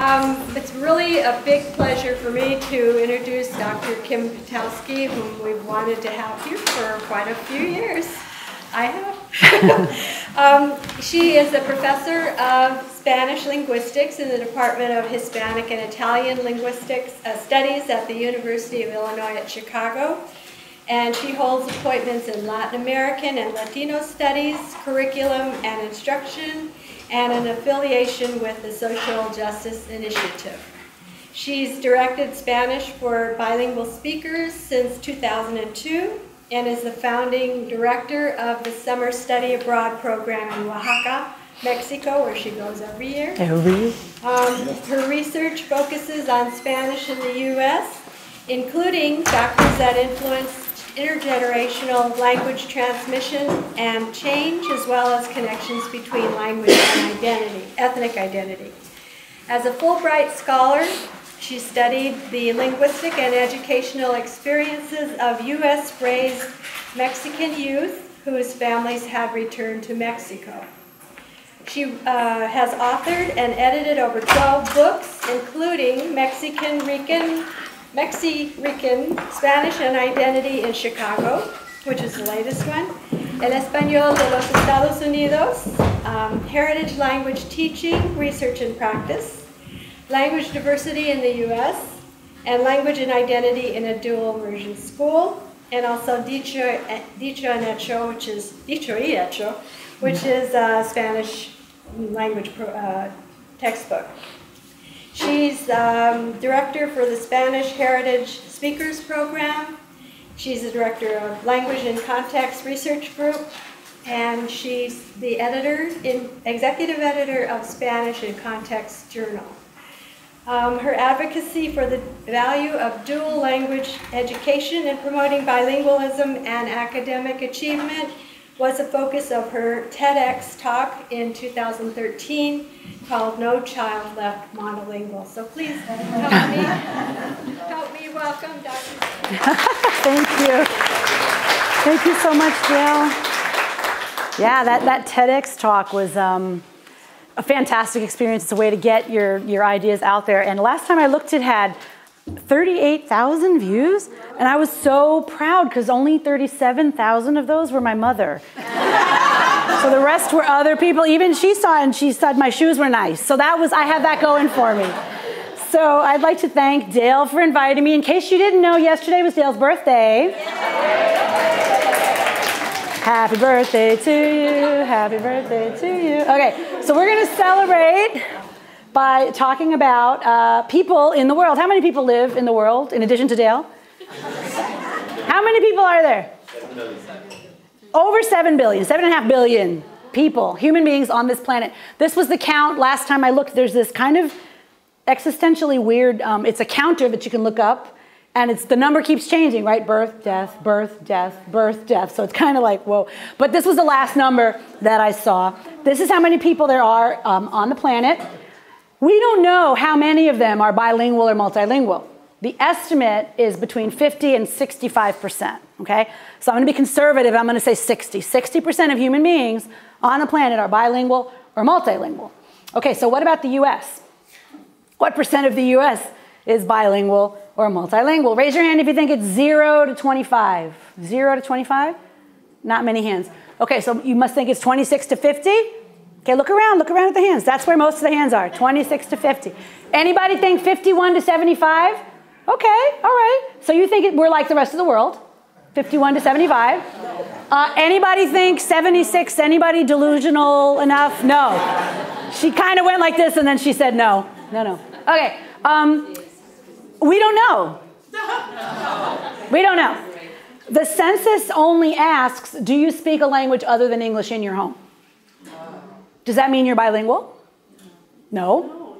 Um, it's really a big pleasure for me to introduce Dr. Kim Potowski, whom we've wanted to have here for quite a few years. I have. um, she is a professor of Spanish linguistics in the Department of Hispanic and Italian Linguistics uh, Studies at the University of Illinois at Chicago. And she holds appointments in Latin American and Latino studies, curriculum and instruction, and an affiliation with the Social Justice Initiative. She's directed Spanish for bilingual speakers since 2002 and is the founding director of the Summer Study Abroad program in Oaxaca, Mexico, where she goes every year. Every year. Um, her research focuses on Spanish in the U.S., including factors that influence intergenerational language transmission and change, as well as connections between language and identity, ethnic identity. As a Fulbright scholar, she studied the linguistic and educational experiences of U.S. raised Mexican youth whose families had returned to Mexico. She uh, has authored and edited over 12 books, including Mexican Rican Mexican Spanish and Identity in Chicago, which is the latest one. El Español de los Estados Unidos, um, Heritage Language Teaching, Research and Practice, Language Diversity in the U.S., and Language and Identity in a Dual Immersion School, and also Dicho, Dicho en Hecho, which is Dicho y Hecho, which is a Spanish language pro, uh, textbook. She's um, director for the Spanish Heritage Speakers Program. She's the director of Language in Context Research Group, and she's the editor, in, executive editor of Spanish in Context Journal. Um, her advocacy for the value of dual language education and promoting bilingualism and academic achievement was a focus of her TEDx talk in 2013 called No Child Left Monolingual. So please help me, help me welcome Dr. Thank you. Thank you so much, Jill. Yeah, that, that TEDx talk was um, a fantastic experience. It's a way to get your, your ideas out there. And last time I looked, it had 38,000 views, and I was so proud because only 37,000 of those were my mother. so the rest were other people. Even she saw and she said my shoes were nice. So that was, I had that going for me. So I'd like to thank Dale for inviting me. In case you didn't know, yesterday was Dale's birthday. Happy birthday to you, happy birthday to you. Okay, so we're gonna celebrate by talking about uh, people in the world. How many people live in the world in addition to Dale? How many people are there? Over 7 billion, 7.5 billion people, human beings on this planet. This was the count last time I looked. There's this kind of existentially weird, um, it's a counter that you can look up. And it's the number keeps changing, right? Birth, death, birth, death, birth, death. So it's kind of like, whoa. But this was the last number that I saw. This is how many people there are um, on the planet. We don't know how many of them are bilingual or multilingual. The estimate is between 50 and 65%, okay? So I'm gonna be conservative, I'm gonna say 60. 60% of human beings on the planet are bilingual or multilingual. Okay, so what about the US? What percent of the US is bilingual or multilingual? Raise your hand if you think it's zero to 25. Zero to 25? Not many hands. Okay, so you must think it's 26 to 50? Okay, look around, look around at the hands. That's where most of the hands are, 26 to 50. Anybody think 51 to 75? Okay, all right. So you think we're like the rest of the world, 51 to 75. Uh, anybody think 76? Anybody delusional enough? No. She kind of went like this and then she said no. No, no. Okay, um, we don't know. We don't know. The census only asks, do you speak a language other than English in your home? Does that mean you're bilingual? No.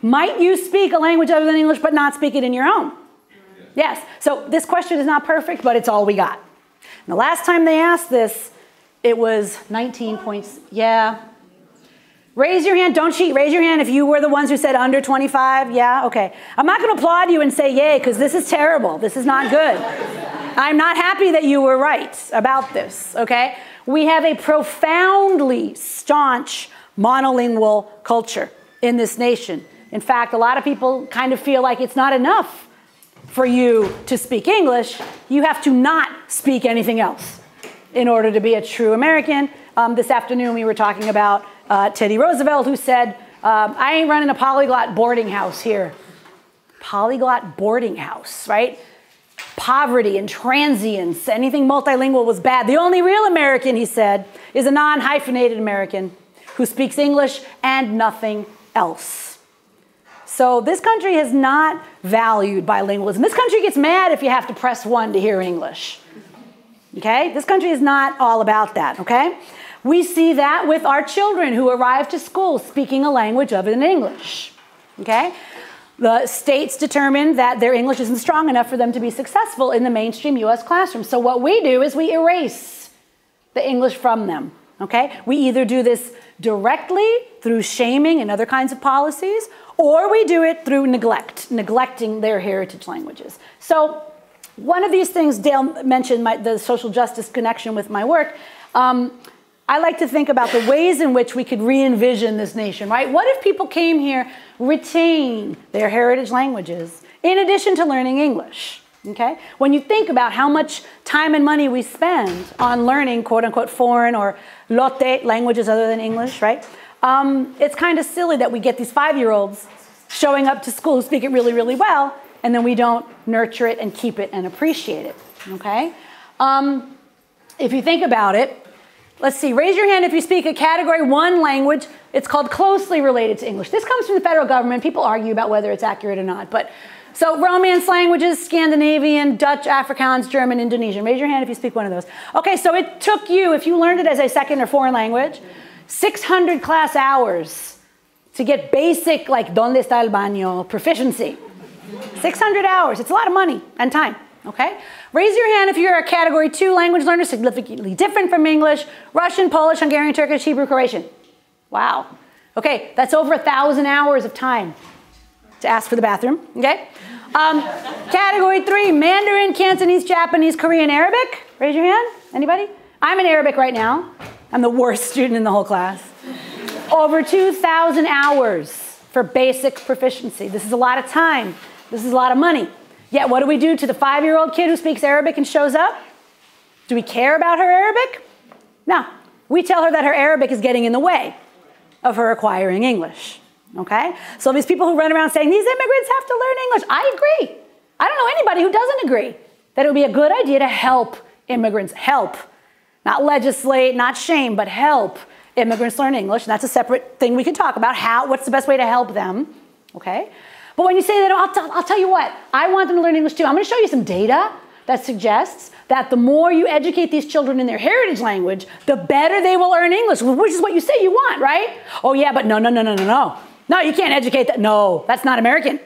Might you speak a language other than English but not speak it in your home? Yes. So this question is not perfect, but it's all we got. And the last time they asked this, it was 19 points. Yeah. Raise your hand. Don't cheat. Raise your hand if you were the ones who said under 25. Yeah? Okay. I'm not going to applaud you and say yay because this is terrible. This is not good. I'm not happy that you were right about this, okay? We have a profoundly staunch monolingual culture in this nation. In fact, a lot of people kind of feel like it's not enough for you to speak English. You have to not speak anything else in order to be a true American. Um, this afternoon, we were talking about uh, Teddy Roosevelt, who said, um, I ain't running a polyglot boarding house here. Polyglot boarding house, right? Poverty and transience, anything multilingual was bad. The only real American, he said, is a non hyphenated American who speaks English and nothing else. So this country has not valued bilingualism. This country gets mad if you have to press one to hear English. Okay? This country is not all about that, okay? We see that with our children who arrive to school speaking a language other than English. Okay? The states determine that their English isn't strong enough for them to be successful in the mainstream US classroom. So what we do is we erase the English from them. Okay? We either do this directly through shaming and other kinds of policies, or we do it through neglect, neglecting their heritage languages. So one of these things, Dale mentioned my, the social justice connection with my work. Um, I like to think about the ways in which we could re envision this nation, right? What if people came here, retain their heritage languages, in addition to learning English? Okay? When you think about how much time and money we spend on learning quote unquote foreign or LOTE languages other than English, right? Um, it's kind of silly that we get these five year olds showing up to school who speak it really, really well, and then we don't nurture it and keep it and appreciate it. Okay? Um, if you think about it, let's see, raise your hand if you speak a category one language. It's called closely related to English. This comes from the federal government. People argue about whether it's accurate or not. But so Romance languages, Scandinavian, Dutch, Afrikaans, German, Indonesian. Raise your hand if you speak one of those. Okay, so it took you, if you learned it as a second or foreign language, 600 class hours to get basic, like, ¿Dónde está el baño? proficiency. 600 hours. It's a lot of money and time. Okay? Raise your hand if you're a category two language learner, significantly different from English, Russian, Polish, Hungarian, Turkish, Hebrew, Croatian. Wow. Okay, that's over a thousand hours of time to ask for the bathroom. Okay? Um, category three Mandarin, Cantonese, Japanese, Korean, Arabic. Raise your hand. Anybody? I'm in Arabic right now. I'm the worst student in the whole class. Over 2,000 hours for basic proficiency. This is a lot of time. This is a lot of money. Yet, what do we do to the five year old kid who speaks Arabic and shows up? Do we care about her Arabic? No. We tell her that her Arabic is getting in the way of her acquiring English. Okay? So, these people who run around saying these immigrants have to learn English, I agree. I don't know anybody who doesn't agree that it would be a good idea to help immigrants, help, not legislate, not shame, but help immigrants learn English. And that's a separate thing we can talk about. How, what's the best way to help them? Okay? But when you say that, I'll, t- I'll tell you what, I want them to learn English too. I'm going to show you some data that suggests that the more you educate these children in their heritage language, the better they will learn English, which is what you say you want, right? Oh, yeah, but no, no, no, no, no, no. No, you can't educate that. No, that's not American.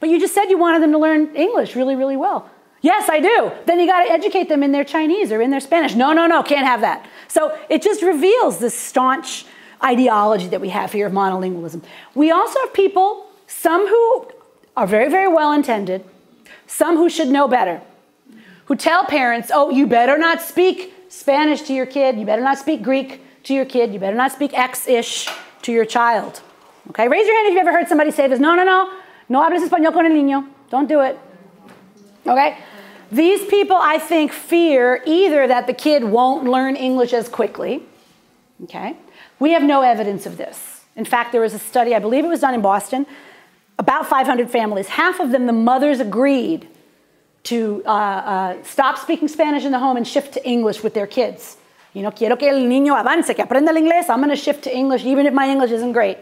But you just said you wanted them to learn English really, really well. Yes, I do. Then you got to educate them in their Chinese or in their Spanish. No, no, no, can't have that. So it just reveals this staunch ideology that we have here of monolingualism. We also have people some who are very, very well intended, some who should know better, who tell parents, oh, you better not speak Spanish to your kid, you better not speak Greek to your kid, you better not speak X ish to your child. Okay, raise your hand if you've ever heard somebody say this. No, no, no, no hables español con el niño. Don't do it. Okay? These people, I think, fear either that the kid won't learn English as quickly. Okay? We have no evidence of this. In fact, there was a study, I believe it was done in Boston, about 500 families, half of them, the mothers agreed to uh, uh, stop speaking Spanish in the home and shift to English with their kids. You know, quiero que el niño avance, que aprenda el inglés. I'm going to shift to English, even if my English isn't great.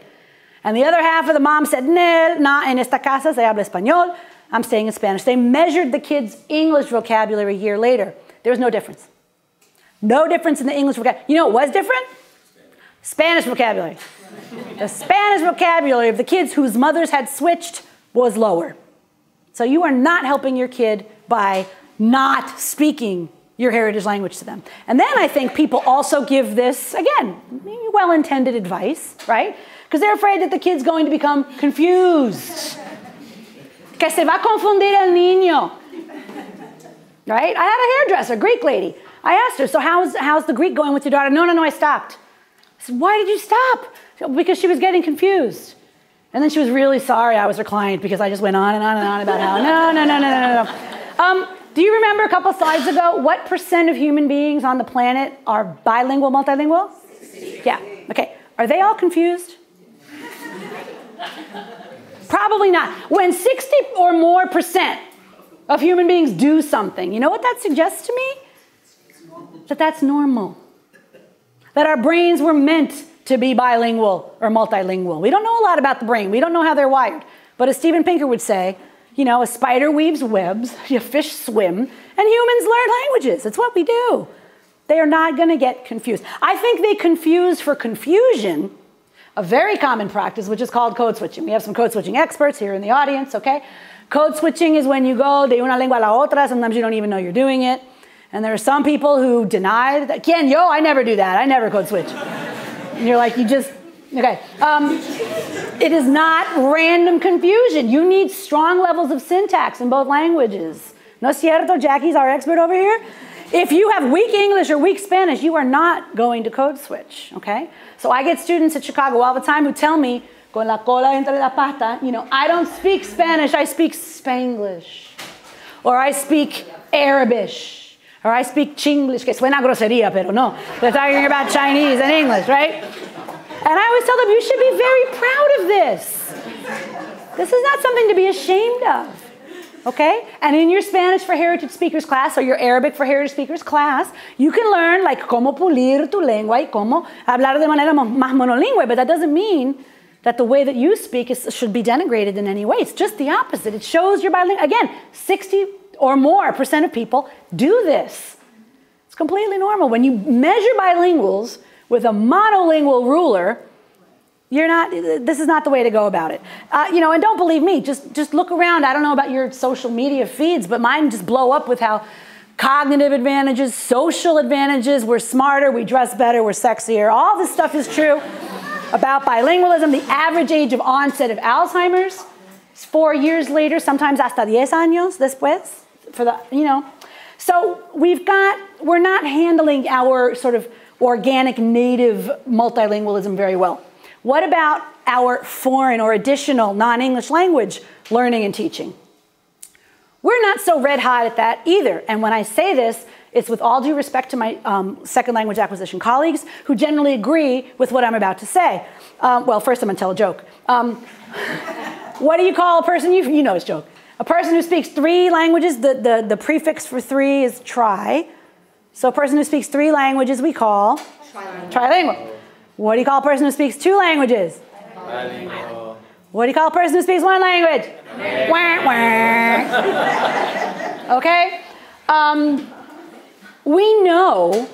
And the other half of the mom said, no, nah, en esta casa se habla español. I'm staying in Spanish. They measured the kids' English vocabulary a year later. There was no difference. No difference in the English vocabulary. You know what was different? Spanish vocabulary. The Spanish vocabulary of the kids whose mothers had switched was lower. So you are not helping your kid by not speaking your heritage language to them. And then I think people also give this, again, well intended advice, right? Because they're afraid that the kid's going to become confused. Que se va a confundir el niño. Right? I had a hairdresser, Greek lady. I asked her, so how's, how's the Greek going with your daughter? No, no, no, I stopped. I said, why did you stop? Because she was getting confused. And then she was really sorry I was her client because I just went on and on and on about how, no, no, no, no, no, no. Um, do you remember a couple slides ago what percent of human beings on the planet are bilingual, multilingual? Yeah, okay. Are they all confused? Probably not. When 60 or more percent of human beings do something, you know what that suggests to me? That that's normal. That our brains were meant to be bilingual or multilingual. We don't know a lot about the brain. We don't know how they're wired. But as Steven Pinker would say, you know, a spider weaves webs, a fish swim, and humans learn languages. It's what we do. They are not going to get confused. I think they confuse for confusion a very common practice, which is called code switching. We have some code switching experts here in the audience, okay? Code switching is when you go de una lengua a la otra, sometimes you don't even know you're doing it. And there are some people who deny that. Ken, yo, I never do that. I never code switch. And you're like, you just, okay. Um, it is not random confusion. You need strong levels of syntax in both languages. No cierto, Jackie's our expert over here. If you have weak English or weak Spanish, you are not going to code switch, okay? So I get students at Chicago all the time who tell me, con la cola entre la pata, you know, I don't speak Spanish, I speak Spanglish. Or I speak Arabish. Or I speak Chinglish, que suena grosería, pero no. They're talking about Chinese and English, right? And I always tell them, you should be very proud of this. This is not something to be ashamed of okay? And in your Spanish for Heritage Speakers class or your Arabic for Heritage Speakers class, you can learn like cómo pulir tu lengua y cómo hablar de manera más monolingüe, but that doesn't mean that the way that you speak is, should be denigrated in any way. It's just the opposite. It shows you're bilingual. Again, 60 or more percent of people do this. It's completely normal. When you measure bilinguals with a monolingual ruler, you're not, this is not the way to go about it. Uh, you know, and don't believe me, just, just look around. I don't know about your social media feeds, but mine just blow up with how cognitive advantages, social advantages, we're smarter, we dress better, we're sexier. All this stuff is true about bilingualism. The average age of onset of Alzheimer's is four years later, sometimes hasta diez años después, for the, you know. So we've got, we're not handling our sort of organic native multilingualism very well. What about our foreign or additional non English language learning and teaching? We're not so red hot at that either. And when I say this, it's with all due respect to my um, second language acquisition colleagues who generally agree with what I'm about to say. Um, well, first I'm going to tell a joke. Um, what do you call a person? You, you know it's joke. A person who speaks three languages, the, the, the prefix for three is tri. So a person who speaks three languages we call trilingual. trilingual. What do you call a person who speaks two languages? Bilingual. What do you call a person who speaks one language? Wah, wah. okay? Um, we know,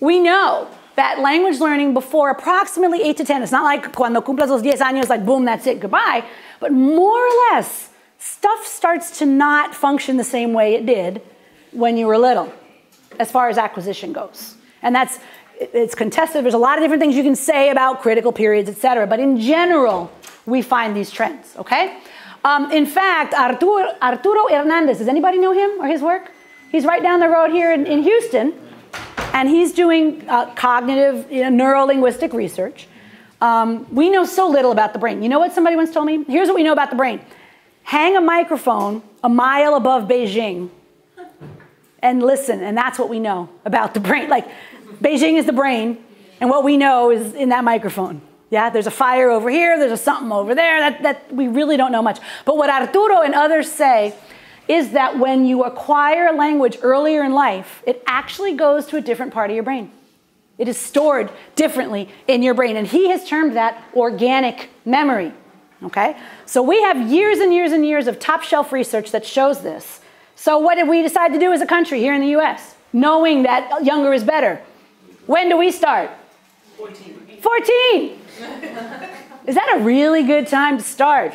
we know that language learning before approximately 8 to 10, it's not like cuando cumplas los 10 años, like boom, that's it, goodbye. But more or less, stuff starts to not function the same way it did when you were little, as far as acquisition goes. And that's it's contested. There's a lot of different things you can say about critical periods, et cetera. But in general, we find these trends, okay? Um, in fact, Arturo, Arturo Hernandez, does anybody know him or his work? He's right down the road here in, in Houston, and he's doing uh, cognitive, you know, neuro-linguistic research. Um, we know so little about the brain. You know what somebody once told me? Here's what we know about the brain. Hang a microphone a mile above Beijing and listen, and that's what we know about the brain. Like, Beijing is the brain, and what we know is in that microphone. Yeah, there's a fire over here, there's a something over there, that, that we really don't know much. But what Arturo and others say is that when you acquire a language earlier in life, it actually goes to a different part of your brain. It is stored differently in your brain. And he has termed that organic memory. Okay? So we have years and years and years of top shelf research that shows this. So what did we decide to do as a country here in the US? Knowing that younger is better. When do we start? 14. 14! Is that a really good time to start?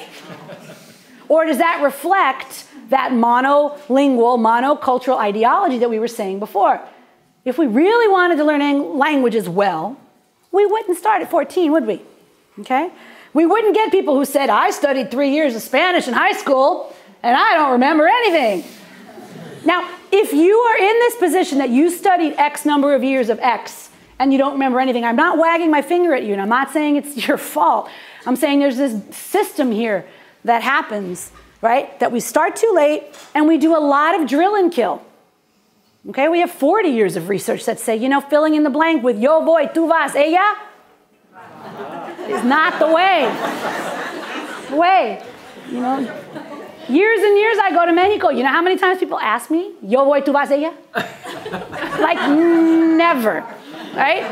Or does that reflect that monolingual, monocultural ideology that we were saying before? If we really wanted to learn languages well, we wouldn't start at 14, would we? Okay? We wouldn't get people who said, I studied three years of Spanish in high school and I don't remember anything. Now, if you are in this position that you studied X number of years of X and you don't remember anything. I'm not wagging my finger at you, and I'm not saying it's your fault. I'm saying there's this system here that happens, right? That we start too late and we do a lot of drill and kill. Okay, we have 40 years of research that say, you know, filling in the blank with yo voy, tú vas, ella is not the way. The way, you know. Years and years I go to Mexico. You know how many times people ask me, yo voy, tú vas, ella? like never, right?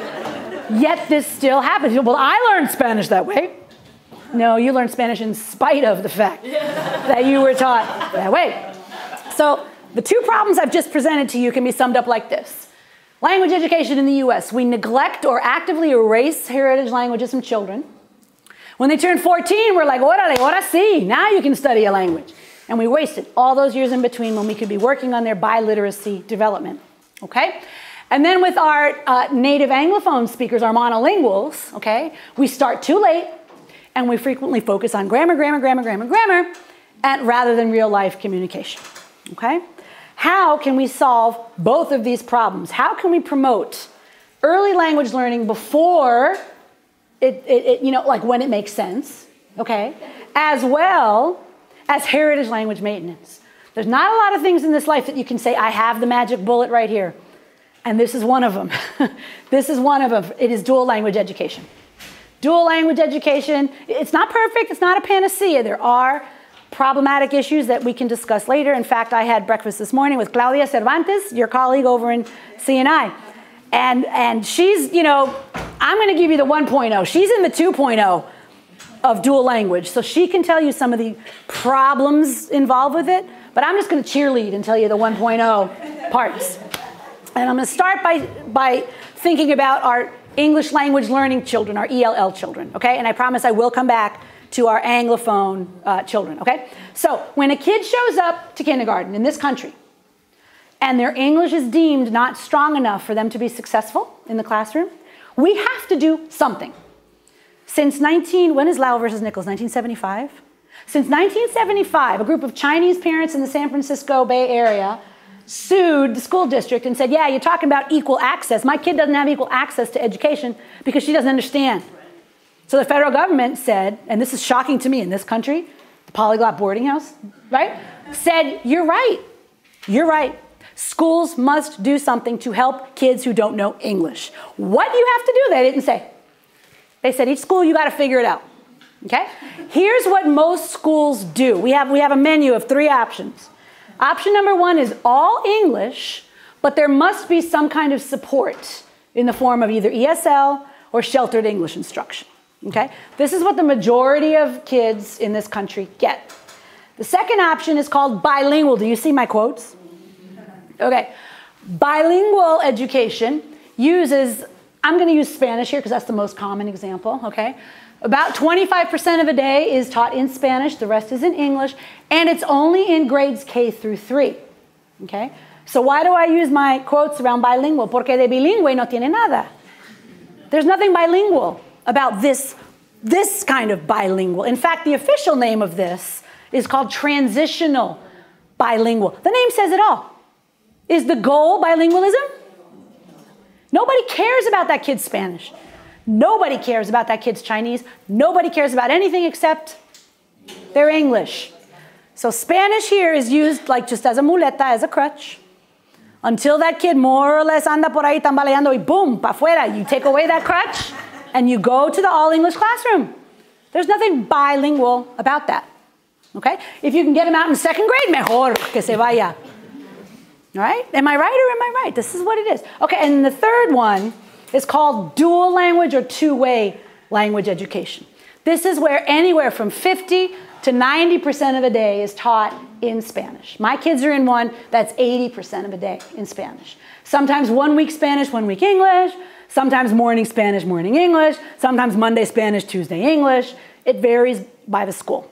Yet this still happens. Well, I learned Spanish that way. No, you learned Spanish in spite of the fact that you were taught that way. So the two problems I've just presented to you can be summed up like this. Language education in the US, we neglect or actively erase heritage languages from children. When they turn 14, we're like, órale, ahora sí, now you can study a language. And we wasted all those years in between when we could be working on their biliteracy development, okay? And then with our uh, native Anglophone speakers, our monolinguals, okay, we start too late and we frequently focus on grammar, grammar, grammar, grammar, grammar, and rather than real life communication, okay? How can we solve both of these problems? How can we promote early language learning before it, it, it, you know, like when it makes sense, okay, as well as heritage language maintenance? There's not a lot of things in this life that you can say, I have the magic bullet right here. And this is one of them. this is one of them. It is dual language education. Dual language education, it's not perfect, it's not a panacea. There are problematic issues that we can discuss later. In fact, I had breakfast this morning with Claudia Cervantes, your colleague over in C&I. And, and she's, you know, I'm going to give you the 1.0. She's in the 2.0 of dual language. So she can tell you some of the problems involved with it. But I'm just going to cheerlead and tell you the 1.0 parts. And I'm going to start by, by thinking about our English language learning children, our ELL children, okay? And I promise I will come back to our Anglophone uh, children, okay? So when a kid shows up to kindergarten in this country and their English is deemed not strong enough for them to be successful in the classroom, we have to do something. Since 19, when is Lau versus Nichols, 1975? Since 1975, a group of Chinese parents in the San Francisco Bay Area sued the school district and said, yeah, you're talking about equal access. My kid doesn't have equal access to education because she doesn't understand. So the federal government said, and this is shocking to me in this country, the polyglot boarding house, right? Said, you're right. You're right. Schools must do something to help kids who don't know English. What do you have to do? They didn't say. They said, each school, you got to figure it out. Okay? Here's what most schools do. We have, we have a menu of three options. Option number one is all English, but there must be some kind of support in the form of either ESL or sheltered English instruction. Okay? This is what the majority of kids in this country get. The second option is called bilingual. Do you see my quotes? Okay. Bilingual education uses, I'm going to use Spanish here because that's the most common example, okay? About 25% of a day is taught in Spanish, the rest is in English, and it's only in grades K through 3. Okay? So why do I use my quotes around bilingual? Porque de bilingüe no tiene nada. There's nothing bilingual about this, this kind of bilingual. In fact, the official name of this is called transitional bilingual. The name says it all. Is the goal bilingualism? Nobody cares about that kid's Spanish. Nobody cares about that kid's Chinese. Nobody cares about anything except their English. So Spanish here is used like just as a muleta, as a crutch. Until that kid more or less anda por ahí tambaleando y boom, pa fuera. You take away that crutch and you go to the all English classroom. There's nothing bilingual about that. Okay? If you can get them out in second grade, mejor que se vaya. Right? Am I right or am I right? This is what it is. Okay, and the third one is called dual language or two-way language education. This is where anywhere from 50 to 90% of a day is taught in Spanish. My kids are in one that's 80% of a day in Spanish. Sometimes one week Spanish, one week English, sometimes morning Spanish, morning English, sometimes Monday Spanish, Tuesday English. It varies by the school.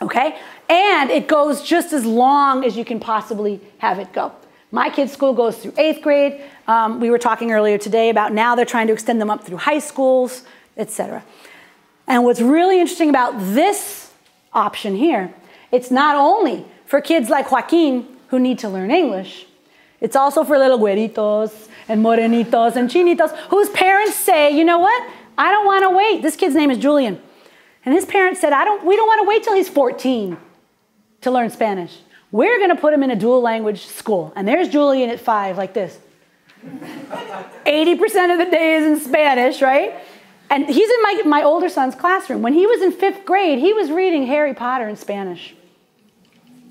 Okay? And it goes just as long as you can possibly have it go. My kids' school goes through eighth grade. Um, we were talking earlier today about now they're trying to extend them up through high schools, etc. And what's really interesting about this option here, it's not only for kids like Joaquin who need to learn English, It's also for little güeritos and morenitos and chinitos whose parents say, you know what? I don't want to wait. This kid's name is Julian. And his parents said, I don't, we don't want to wait till he's 14 to learn Spanish. We're going to put him in a dual language school. And there's Julian at five, like this. 80% of the day is in Spanish, right? And he's in my, my older son's classroom. When he was in fifth grade, he was reading Harry Potter in Spanish.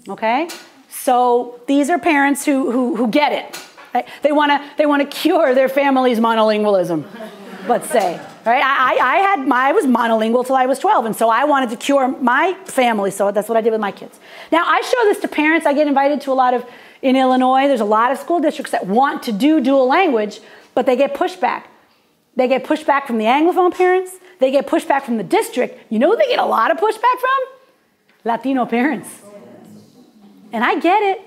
Okay? So these are parents who, who, who get it. Right? They want to they wanna cure their family's monolingualism, let's say. Right? I, I, had my, I was monolingual till I was 12, and so I wanted to cure my family, so that's what I did with my kids. Now, I show this to parents. I get invited to a lot of, in Illinois, there's a lot of school districts that want to do dual language, but they get pushback. They get pushback from the Anglophone parents. They get pushback from the district. You know they get a lot of pushback from? Latino parents. And I get it.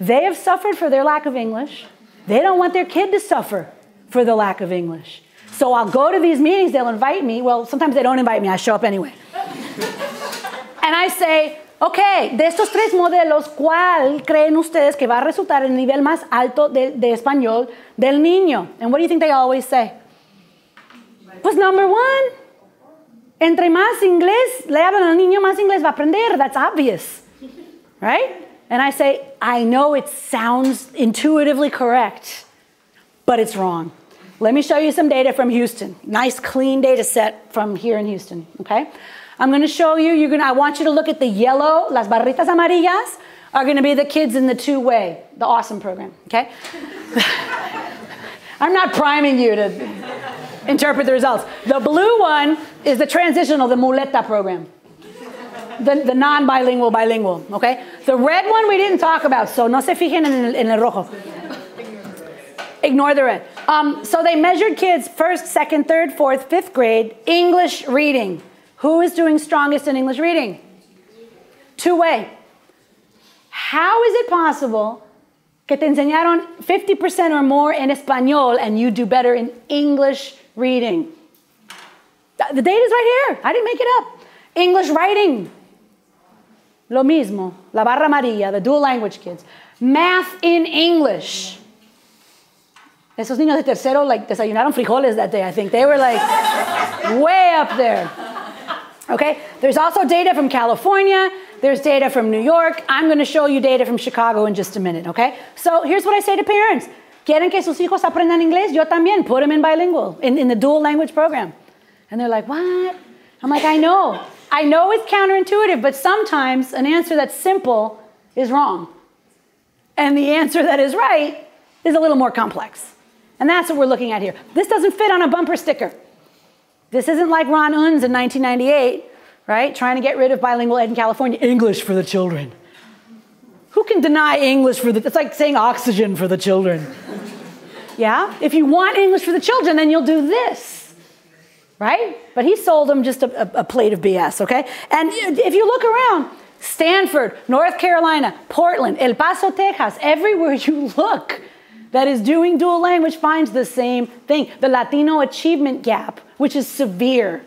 They have suffered for their lack of English. They don't want their kid to suffer for the lack of English. So I'll go to these meetings, they'll invite me. Well, sometimes they don't invite me, I show up anyway. and I say, ok, de estos tres modelos, ¿cuál creen ustedes que va a resultar el nivel más alto de, de español del niño? And what do you think they always say? Pues number one. Entre más inglés le hablan al niño, más inglés va a aprender. That's obvious. Right? And I say, I know it sounds intuitively correct, but it's wrong. Let me show you some data from Houston. Nice, clean data set from here in Houston, okay? I'm gonna show you, you're gonna, I want you to look at the yellow, las barritas amarillas are gonna be the kids in the two-way, the awesome program, okay? I'm not priming you to interpret the results. The blue one is the transitional, the muleta program the, the non-bilingual bilingual, okay? The red one we didn't talk about, so no se fijen en el, en el rojo. Ignore the red. Um, so they measured kids first, second, third, fourth, fifth grade English reading. Who is doing strongest in English reading? Two way. How is it possible que te enseñaron 50% or more in español and you do better in English reading? The data's right here. I didn't make it up. English writing, Lo mismo, la barra amarilla, the dual language kids. Math in English. Esos niños de tercero, like, desayunaron frijoles that day, I think. They were like way up there. Okay? There's also data from California. There's data from New York. I'm going to show you data from Chicago in just a minute, okay? So here's what I say to parents. ¿Quieren que sus hijos aprendan inglés? Yo también. Put them in bilingual, in, in the dual language program. And they're like, what? I'm like, I know. I know it's counterintuitive, but sometimes an answer that's simple is wrong. And the answer that is right is a little more complex. And that's what we're looking at here. This doesn't fit on a bumper sticker. This isn't like Ron Unz in 1998, right? Trying to get rid of bilingual ed in California. English for the children. Who can deny English for the, it's like saying oxygen for the children. yeah? If you want English for the children, then you'll do this right? But he sold them just a, a, a plate of BS, okay? And if you look around, Stanford, North Carolina, Portland, El Paso, Texas, everywhere you look that is doing dual language finds the same thing. The Latino achievement gap, which is severe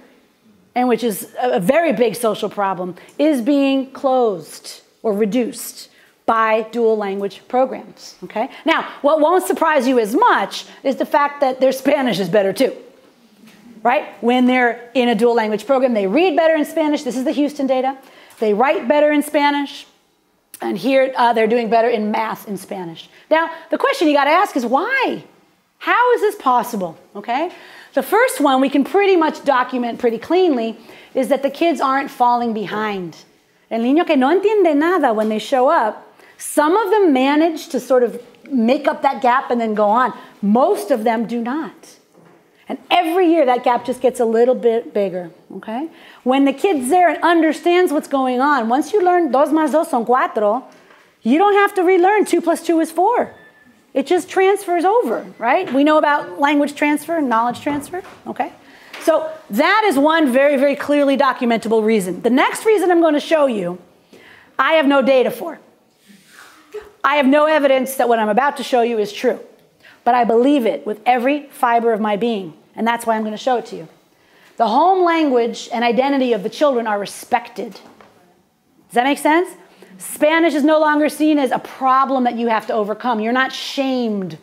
and which is a very big social problem, is being closed or reduced by dual language programs, okay? Now, what won't surprise you as much is the fact that their Spanish is better too right? When they're in a dual language program, they read better in Spanish. This is the Houston data. They write better in Spanish. And here uh, they're doing better in math in Spanish. Now, the question you got to ask is why? How is this possible? Okay? The first one we can pretty much document pretty cleanly is that the kids aren't falling behind. El niño que no entiende nada when they show up, some of them manage to sort of make up that gap and then go on. Most of them do not. And every year that gap just gets a little bit bigger, okay? When the kid's there and understands what's going on, once you learn dos más dos son cuatro, you don't have to relearn two plus two is four. It just transfers over, right? We know about language transfer, and knowledge transfer, okay? So that is one very, very clearly documentable reason. The next reason I'm going to show you, I have no data for. I have no evidence that what I'm about to show you is true, but I believe it with every fiber of my being. And that's why I'm going to show it to you. The home language and identity of the children are respected. Does that make sense? Spanish is no longer seen as a problem that you have to overcome. You're not shamed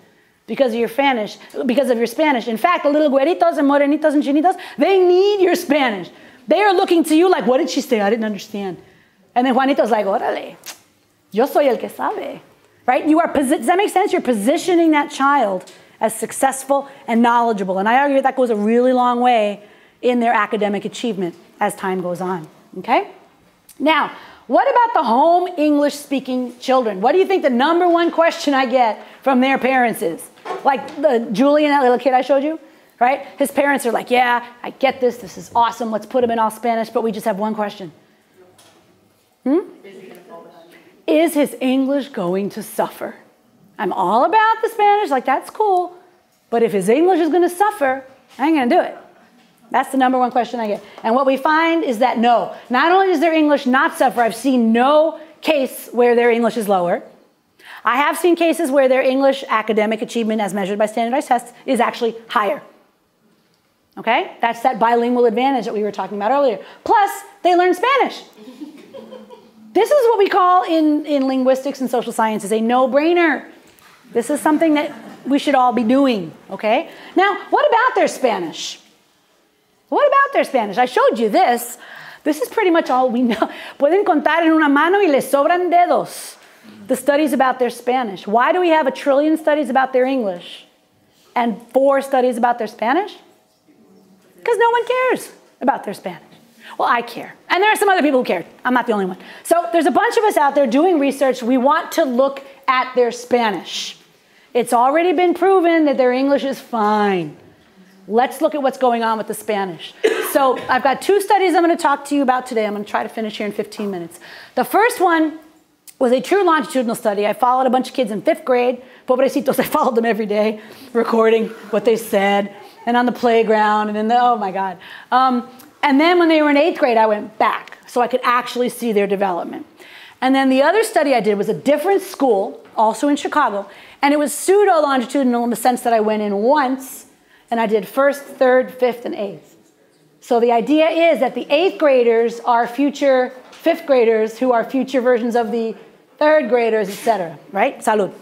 because of your Spanish, because of your Spanish. In fact, the little güeritos and morenitos and chinitos, they need your Spanish. They are looking to you like, what did she say? I didn't understand. And then Juanito's like, órale, yo soy el que sabe. Right? You are, does that make sense? You're positioning that child as successful and knowledgeable. And I argue that goes a really long way in their academic achievement as time goes on. Okay? Now, what about the home English speaking children? What do you think the number one question I get from their parents is? Like the Julian, that little kid I showed you, right? His parents are like, yeah, I get this. This is awesome. Let's put him in all Spanish, but we just have one question. Hmm? Is his English going to suffer? I'm all about the Spanish, like that's cool. But if his English is going to suffer, I ain't going to do it. That's the number one question I get. And what we find is that no, not only does their English not suffer, I've seen no case where their English is lower. I have seen cases where their English academic achievement as measured by standardized tests is actually higher. Okay? That's that bilingual advantage that we were talking about earlier. Plus, they learn Spanish. this is what we call in, in linguistics and social sciences a no brainer. This is something that we should all be doing, okay? Now, what about their Spanish? What about their Spanish? I showed you this. This is pretty much all we know. Pueden contar en una mano y les sobran dedos. The studies about their Spanish. Why do we have a trillion studies about their English and four studies about their Spanish? Because no one cares about their Spanish. Well, I care. And there are some other people who care. I'm not the only one. So there's a bunch of us out there doing research. We want to look at their Spanish. It's already been proven that their English is fine. Let's look at what's going on with the Spanish. So I've got two studies I'm going to talk to you about today. I'm going to try to finish here in 15 minutes. The first one was a true longitudinal study. I followed a bunch of kids in fifth grade. Pobrecitos, I followed them every day, recording what they said, and on the playground, and then, the, oh my God. Um, and then when they were in eighth grade, I went back so I could actually see their development. And then the other study I did was a different school, also in Chicago, and it was pseudo longitudinal in the sense that I went in once and I did first, third, fifth, and eighth. So the idea is that the eighth graders are future fifth graders who are future versions of the third graders, etc. Right? Salud.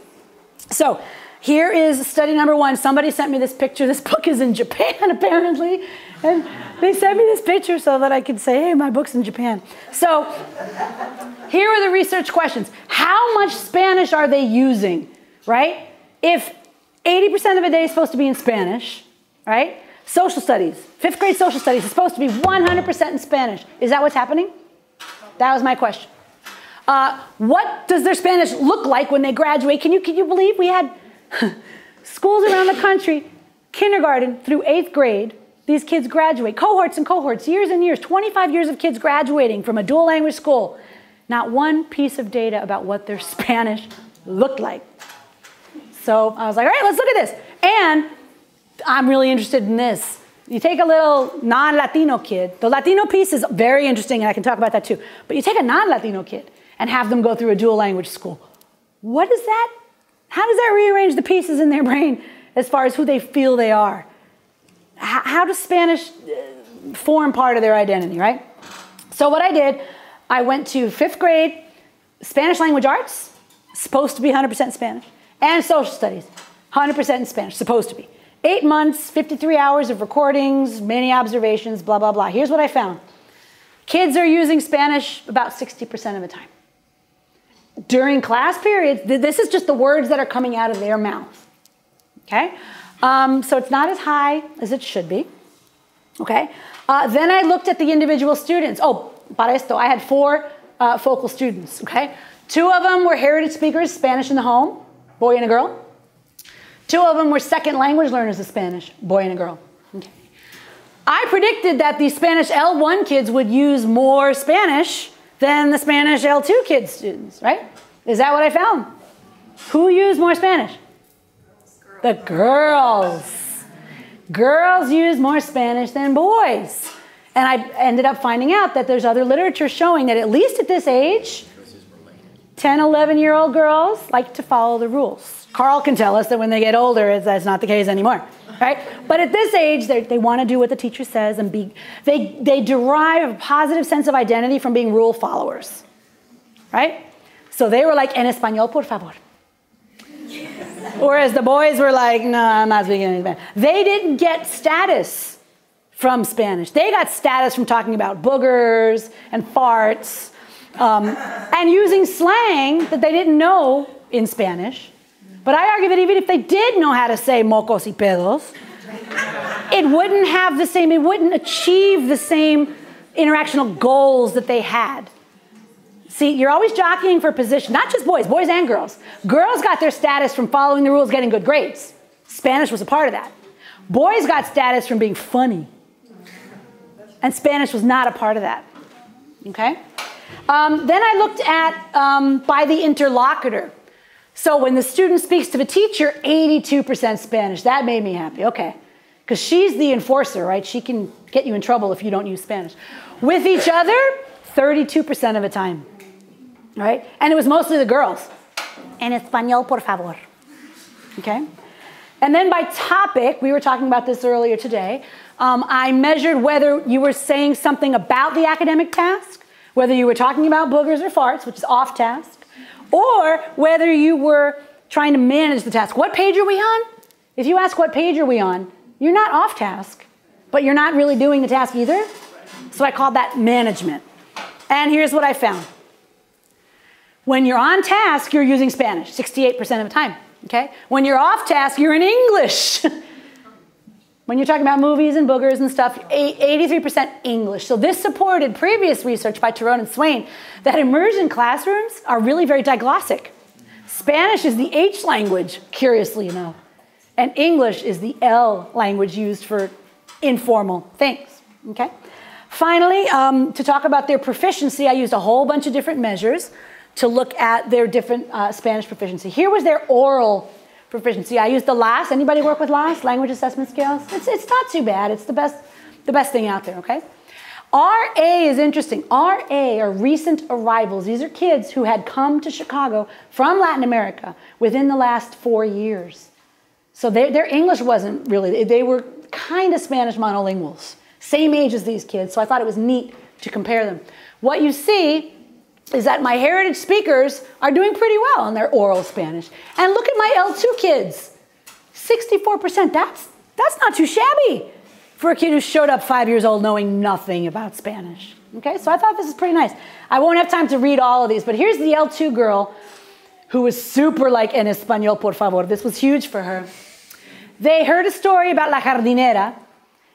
So here is study number one. Somebody sent me this picture. This book is in Japan, apparently. And they sent me this picture so that I could say, hey, my book's in Japan. So here are the research questions. How much Spanish are they using? Right? If 80% of a day is supposed to be in Spanish, right? Social studies, fifth grade social studies is supposed to be 100% in Spanish. Is that what's happening? That was my question. Uh, what does their Spanish look like when they graduate? Can you, can you believe we had schools around the country, kindergarten through eighth grade, these kids graduate, cohorts and cohorts, years and years, 25 years of kids graduating from a dual language school. Not one piece of data about what their Spanish looked like. So I was like, all right, let's look at this. And I'm really interested in this. You take a little non Latino kid, the Latino piece is very interesting, and I can talk about that too. But you take a non Latino kid and have them go through a dual language school. What is that? How does that rearrange the pieces in their brain as far as who they feel they are? How does Spanish uh, form part of their identity, right? So, what I did, I went to fifth grade Spanish language arts, supposed to be 100% Spanish, and social studies, 100% in Spanish, supposed to be. Eight months, 53 hours of recordings, many observations, blah, blah, blah. Here's what I found kids are using Spanish about 60% of the time. During class periods, this is just the words that are coming out of their mouth. Okay? Um, so it's not as high as it should be. Okay? Uh, then I looked at the individual students. Oh, para esto, I had four uh, focal students. Okay? Two of them were heritage speakers, Spanish in the home, boy and a girl. Two of them were second language learners of Spanish, boy and a girl. Okay. I predicted that the Spanish L1 kids would use more Spanish than the Spanish L2 kids students, right? Is that what I found? Who used more Spanish? Girls. The girls. Girls use more Spanish than boys. And I ended up finding out that there's other literature showing that at least at this age, 10, 11 year old girls like to follow the rules. Carl can tell us that when they get older, that's not the case anymore, right? But at this age, they want to do what the teacher says and be, they, they derive a positive sense of identity from being rule followers, right? So they were like, en español, por favor. Whereas the boys were like, no, I'm not speaking any Spanish. They didn't get status from Spanish. They got status from talking about boogers and farts um, and using slang that they didn't know in Spanish. But I argue that even if they did know how to say mocos y pedos, it wouldn't have the same, it wouldn't achieve the same interactional goals that they had. See, you're always jockeying for position, not just boys, boys and girls. Girls got their status from following the rules, getting good grades. Spanish was a part of that. Boys got status from being funny. And Spanish was not a part of that. Okay? Um, then I looked at um, by the interlocutor. So when the student speaks to the teacher, 82% Spanish. That made me happy. Okay. Because she's the enforcer, right? She can get you in trouble if you don't use Spanish. With each other, 32% of the time. Right? And it was mostly the girls. En español, por favor. Okay? And then by topic, we were talking about this earlier today, um, I measured whether you were saying something about the academic task, whether you were talking about boogers or farts, which is off task, or whether you were trying to manage the task. What page are we on? If you ask what page are we on, you're not off task, but you're not really doing the task either. So I called that management. And here's what I found. When you're on task, you're using Spanish 68% of the time. Okay? When you're off task, you're in English. when you're talking about movies and boogers and stuff, 83% English. So this supported previous research by Tarone and Swain that immersion classrooms are really very diglossic. Spanish is the H language, curiously enough, and English is the L language used for informal things. Okay? Finally, um, to talk about their proficiency, I used a whole bunch of different measures to look at their different uh, Spanish proficiency. Here was their oral proficiency. I used the LAS. Anybody work with LAS, language assessment scales? It's, it's not too bad. It's the best, the best thing out there, okay? RA is interesting. RA are recent arrivals. These are kids who had come to Chicago from Latin America within the last four years. So they, their English wasn't really, they were kind of Spanish monolinguals, same age as these kids. So I thought it was neat to compare them. What you see is that my heritage speakers are doing pretty well in their oral Spanish. And look at my L2 kids 64%. That's, that's not too shabby for a kid who showed up five years old knowing nothing about Spanish. Okay, so I thought this is pretty nice. I won't have time to read all of these, but here's the L2 girl who was super like en español, por favor. This was huge for her. They heard a story about la jardinera,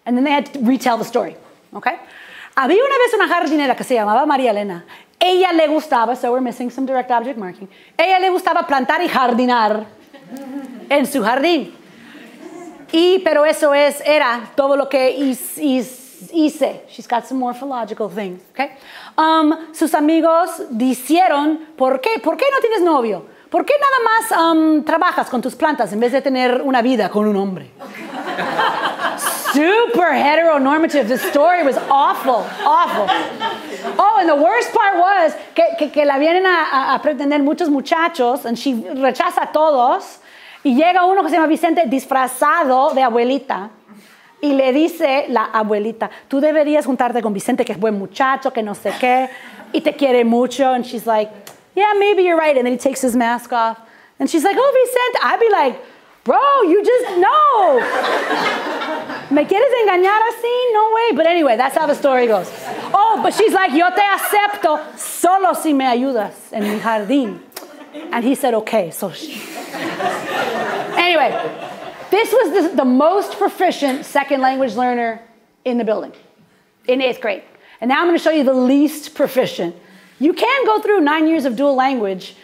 and then they had to retell the story. Okay? Había una vez una jardinera que se llamaba María Elena Ella le gustaba, so we're missing some direct object marking. Ella le gustaba plantar y jardinar en su jardín. Y, pero eso es, era todo lo que hice. She's got some morphological things, okay? Um, sus amigos dijeron, ¿por qué? ¿Por qué no tienes novio? ¿Por qué nada más um, trabajas con tus plantas en vez de tener una vida con un hombre? Super heteronormative. The story was awful, awful. Oh, and the worst part was que, que, que la vienen a, a, pretender muchos muchachos, and she rechaza a todos, y llega uno que se llama Vicente disfrazado de abuelita. Y le dice la abuelita, tú deberías juntarte con Vicente, que es buen muchacho, que no sé qué, y te quiere mucho. And she's like, yeah, maybe you're right. And then he takes his mask off. And she's like, oh, Vicente. I'd be like, bro, you just know. ¿Me quieres engañar así? No way. But anyway, that's how the story goes. Oh, but she's like, yo te acepto solo si me ayudas en mi jardín. And he said, okay. So she... anyway, this was the, the most proficient second language learner in the building in eighth grade. And now I'm going to show you the least proficient. You can go through nine years of dual language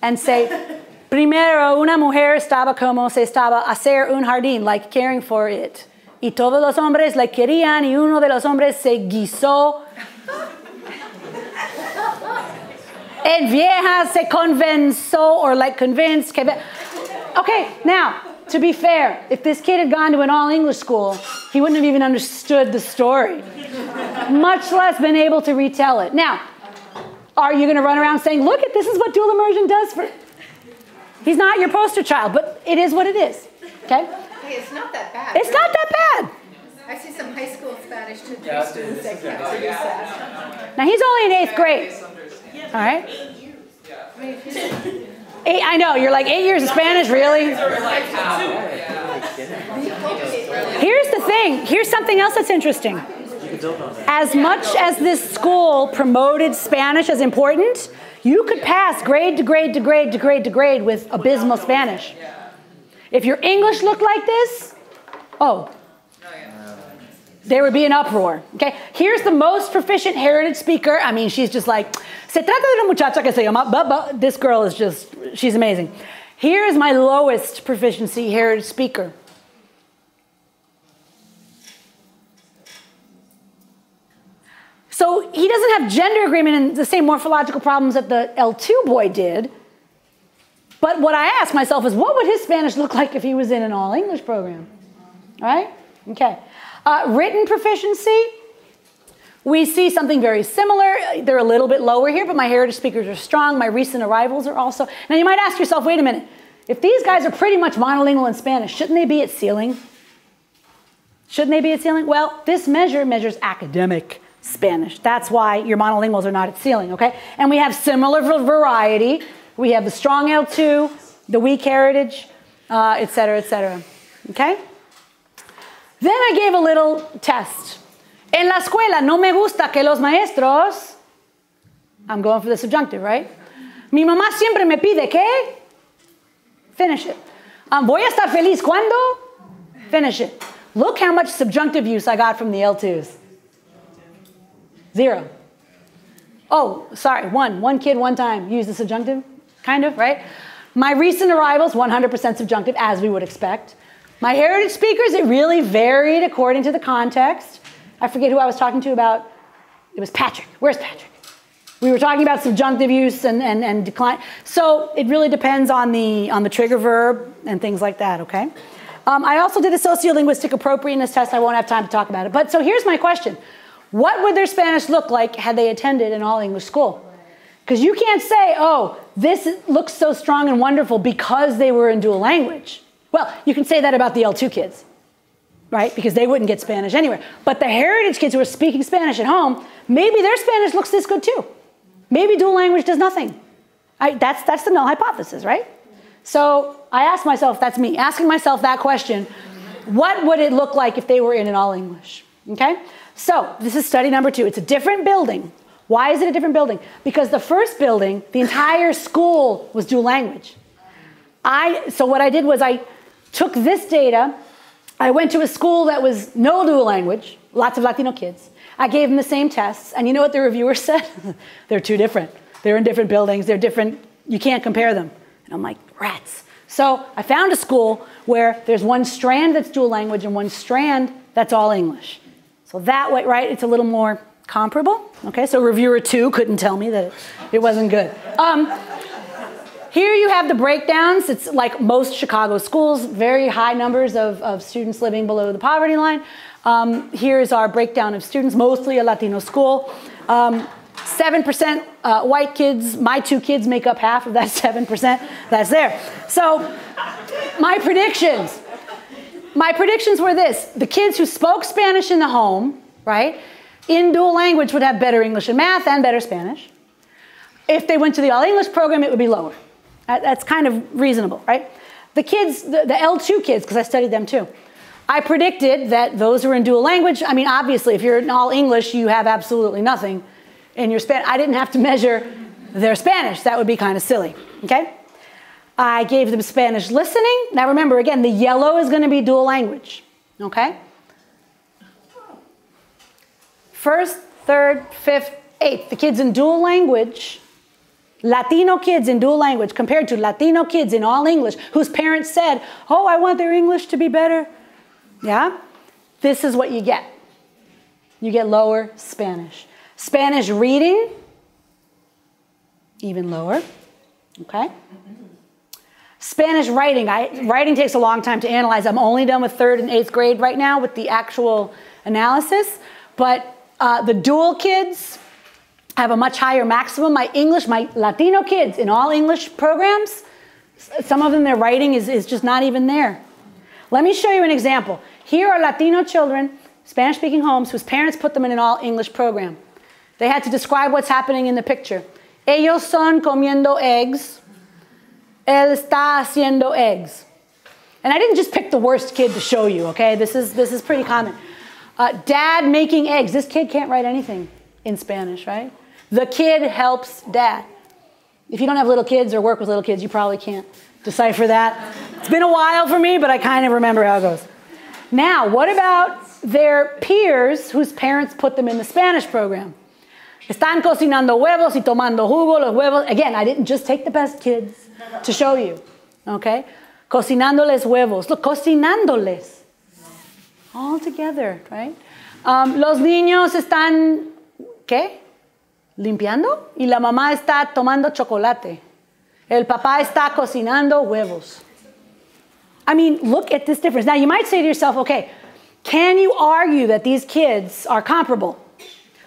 and say, primero una mujer estaba como se estaba a hacer un jardín, like caring for it. Y todos los hombres le querían y uno de los hombres se guisó. and vieja se convenció or like convinced. Okay, now, to be fair, if this kid had gone to an all English school, he wouldn't have even understood the story, much less been able to retell it. Now, are you going to run around saying, look at this is what dual immersion does for. He's not your poster child, but it is what it is. Okay? Hey, it's not that bad. It's not that bad. I see some high school Spanish to yeah, students that can't produce that. Now he's only in eighth grade. All right? Eight, I know, you're like, eight years of Spanish, really? Here's the thing. Here's something else that's interesting. As much as this school promoted Spanish as important, you could pass grade to grade to grade to grade to grade with abysmal Spanish. If your English looked like this, oh, there would be an uproar. Okay, here's the most proficient heritage speaker. I mean, she's just like, se trata de una muchacha que se llama, this girl is just, she's amazing. Here's my lowest proficiency heritage speaker. So he doesn't have gender agreement and the same morphological problems that the L2 boy did. But what I ask myself is, what would his Spanish look like if he was in an all English program? Right? Okay. Uh, written proficiency, we see something very similar. They're a little bit lower here, but my heritage speakers are strong. My recent arrivals are also. Now you might ask yourself, wait a minute. If these guys are pretty much monolingual in Spanish, shouldn't they be at ceiling? Shouldn't they be at ceiling? Well, this measure measures academic Spanish. That's why your monolinguals are not at ceiling, okay? And we have similar variety. We have the strong L2, the weak heritage, uh, et cetera, et cetera, okay? Then I gave a little test. En la escuela no me gusta que los maestros, I'm going for the subjunctive, right? Mi mamá siempre me pide que, finish it. Um, voy a estar feliz cuando, finish it. Look how much subjunctive use I got from the L2s. Zero. Oh, sorry, one. One kid, one time. Use the subjunctive, kind of, right? My recent arrivals, 100% subjunctive, as we would expect. My heritage speakers, it really varied according to the context. I forget who I was talking to about. It was Patrick. Where's Patrick? We were talking about subjunctive use and, and, and decline. So it really depends on the, on the trigger verb and things like that, okay? Um, I also did a sociolinguistic appropriateness test. I won't have time to talk about it. But so here's my question what would their Spanish look like had they attended an all English school? Because you can't say, oh, this looks so strong and wonderful because they were in dual language. Well, you can say that about the L2 kids, right? Because they wouldn't get Spanish anywhere. But the heritage kids who are speaking Spanish at home, maybe their Spanish looks this good too. Maybe dual language does nothing. I, that's, that's the null hypothesis, right? So I asked myself, that's me, asking myself that question, what would it look like if they were in an all English? Okay? So this is study number two. It's a different building. Why is it a different building? Because the first building, the entire school was dual language. I, so what I did was I took this data, I went to a school that was no dual language, lots of Latino kids. I gave them the same tests, and you know what the reviewer said? They're too different. They're in different buildings, they're different, you can't compare them. And I'm like, rats. So I found a school where there's one strand that's dual language and one strand that's all English. So that way, right, it's a little more comparable. Okay, so reviewer two couldn't tell me that it wasn't good. Um, here you have the breakdowns. It's like most Chicago schools, very high numbers of, of students living below the poverty line. Um, here's our breakdown of students, mostly a Latino school. 7% um, uh, white kids, my two kids make up half of that 7% that's there. So my predictions, my predictions were this the kids who spoke Spanish in the home, right, in dual language would have better English and math and better Spanish. If they went to the all English program, it would be lower. That's kind of reasonable, right? The kids, the, the L2 kids, because I studied them too, I predicted that those who are in dual language, I mean, obviously, if you're in all English, you have absolutely nothing in your Spanish. I didn't have to measure their Spanish. That would be kind of silly, okay? I gave them Spanish listening. Now remember, again, the yellow is going to be dual language, okay? First, third, fifth, eighth. The kids in dual language, Latino kids in dual language compared to Latino kids in all English whose parents said, oh, I want their English to be better. Yeah? This is what you get. You get lower Spanish. Spanish reading, even lower. Okay? Spanish writing, I, writing takes a long time to analyze. I'm only done with third and eighth grade right now with the actual analysis. But uh, the dual kids have a much higher maximum. My English, my Latino kids in all English programs, some of them their writing is, is just not even there. Let me show you an example. Here are Latino children, Spanish speaking homes, whose parents put them in an all English program. They had to describe what's happening in the picture. Ellos son comiendo eggs. Él está haciendo eggs. And I didn't just pick the worst kid to show you, okay? This is, this is pretty common. Uh, dad making eggs. This kid can't write anything in Spanish, right? The kid helps dad. If you don't have little kids or work with little kids, you probably can't decipher that. It's been a while for me, but I kind of remember how it goes. Now, what about their peers whose parents put them in the Spanish program? Están cocinando huevos y tomando jugo los huevos. Again, I didn't just take the best kids to show you, okay? Cocinándoles huevos. Look, cocinándoles. All together, right? Um, los niños están, ¿qué? Limpiando. Y la mamá está tomando chocolate. El papá está cocinando huevos. I mean, look at this difference. Now, you might say to yourself, okay, can you argue that these kids are comparable?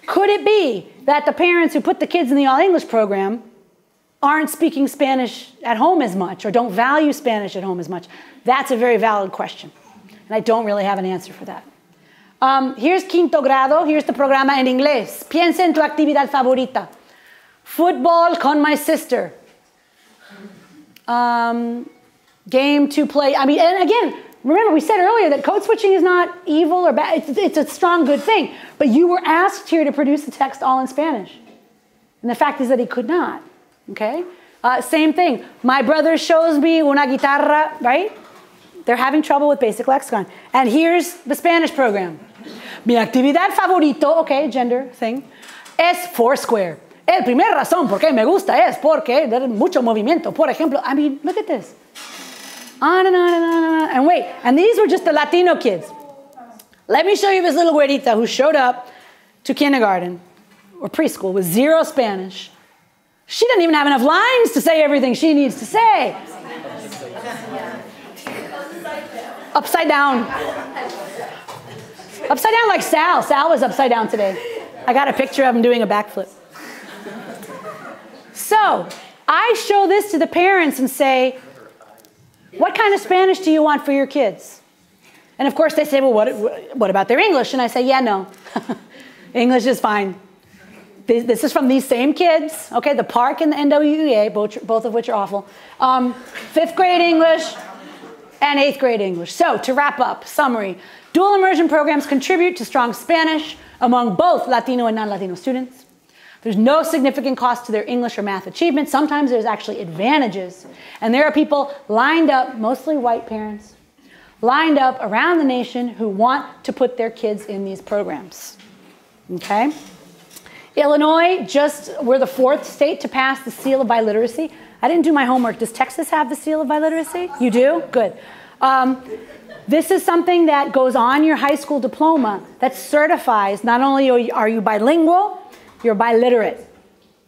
Could it be that the parents who put the kids in the all English program aren't speaking Spanish at home as much or don't value Spanish at home as much? That's a very valid question. And I don't really have an answer for that. Um, here's quinto grado, here's the programa en inglés. Piensa en tu actividad favorita. Football con my sister. Um, game to play. I mean, and again, remember we said earlier that code switching is not evil or bad. It's, it's a strong, good thing. But you were asked here to produce the text all in Spanish. And the fact is that he could not. Okay? Uh, same thing. My brother shows me una guitarra, right? They're having trouble with basic lexicon. And here's the Spanish program. Mi actividad favorito, okay, gender thing, es Foursquare. El primer razón por qué me gusta es porque hay mucho movimiento. Por ejemplo, I mean, look at this. On and on and on and on. And wait, and these were just the Latino kids. Let me show you this little güerita who showed up to kindergarten or preschool with zero Spanish. She doesn't even have enough lines to say everything she needs to say. Upside down. Upside down like Sal. Sal was upside down today. I got a picture of him doing a backflip. So I show this to the parents and say, What kind of Spanish do you want for your kids? And of course, they say, Well, what, what about their English? And I say, Yeah, no. English is fine. This is from these same kids, okay? The PARCC and the NWEA, both, both of which are awful. Um, fifth grade English and eighth grade English. So, to wrap up, summary dual immersion programs contribute to strong Spanish among both Latino and non Latino students. There's no significant cost to their English or math achievement. Sometimes there's actually advantages. And there are people lined up, mostly white parents, lined up around the nation who want to put their kids in these programs. Okay? Illinois, just, we're the fourth state to pass the seal of biliteracy. I didn't do my homework. Does Texas have the seal of biliteracy? You do? Good. Um, this is something that goes on your high school diploma that certifies not only are you bilingual, you're biliterate.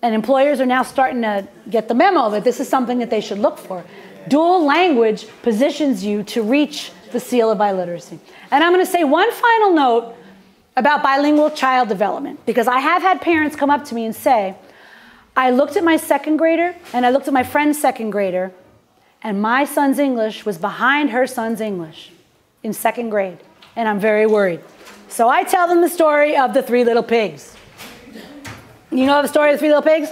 And employers are now starting to get the memo that this is something that they should look for. Dual language positions you to reach the seal of biliteracy. And I'm going to say one final note about bilingual child development because I have had parents come up to me and say, I looked at my second grader and I looked at my friend's second grader, and my son's English was behind her son's English in second grade, and I'm very worried. So I tell them the story of the three little pigs. You know the story of the three little pigs?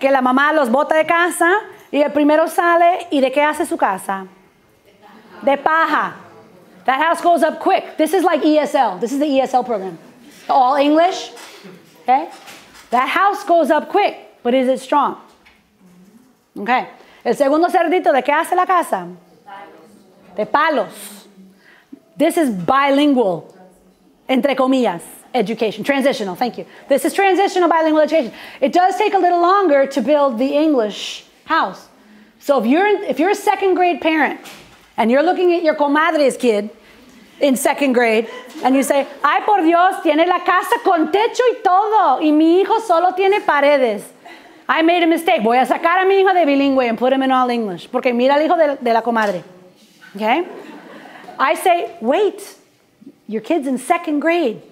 Que la mamá los bota de casa y el primero sale y de qué hace su casa? De paja. That house goes up quick. This is like ESL. This is the ESL program. All English. Okay? That house goes up quick, but is it strong? Okay. El segundo cerdito, ¿de qué hace la casa? De palos. This is bilingual, entre comillas education. Transitional, thank you. This is transitional bilingual education. It does take a little longer to build the English house. So if you're, if you're a second grade parent and you're looking at your comadre's kid in second grade and you say, ay por Dios, tiene la casa con techo y todo y mi hijo solo tiene paredes. I made a mistake. Voy a sacar a mi hijo de bilingüe and put him in all English. Porque mira al hijo de, de la comadre. Okay? I say, wait, your kid's in second grade.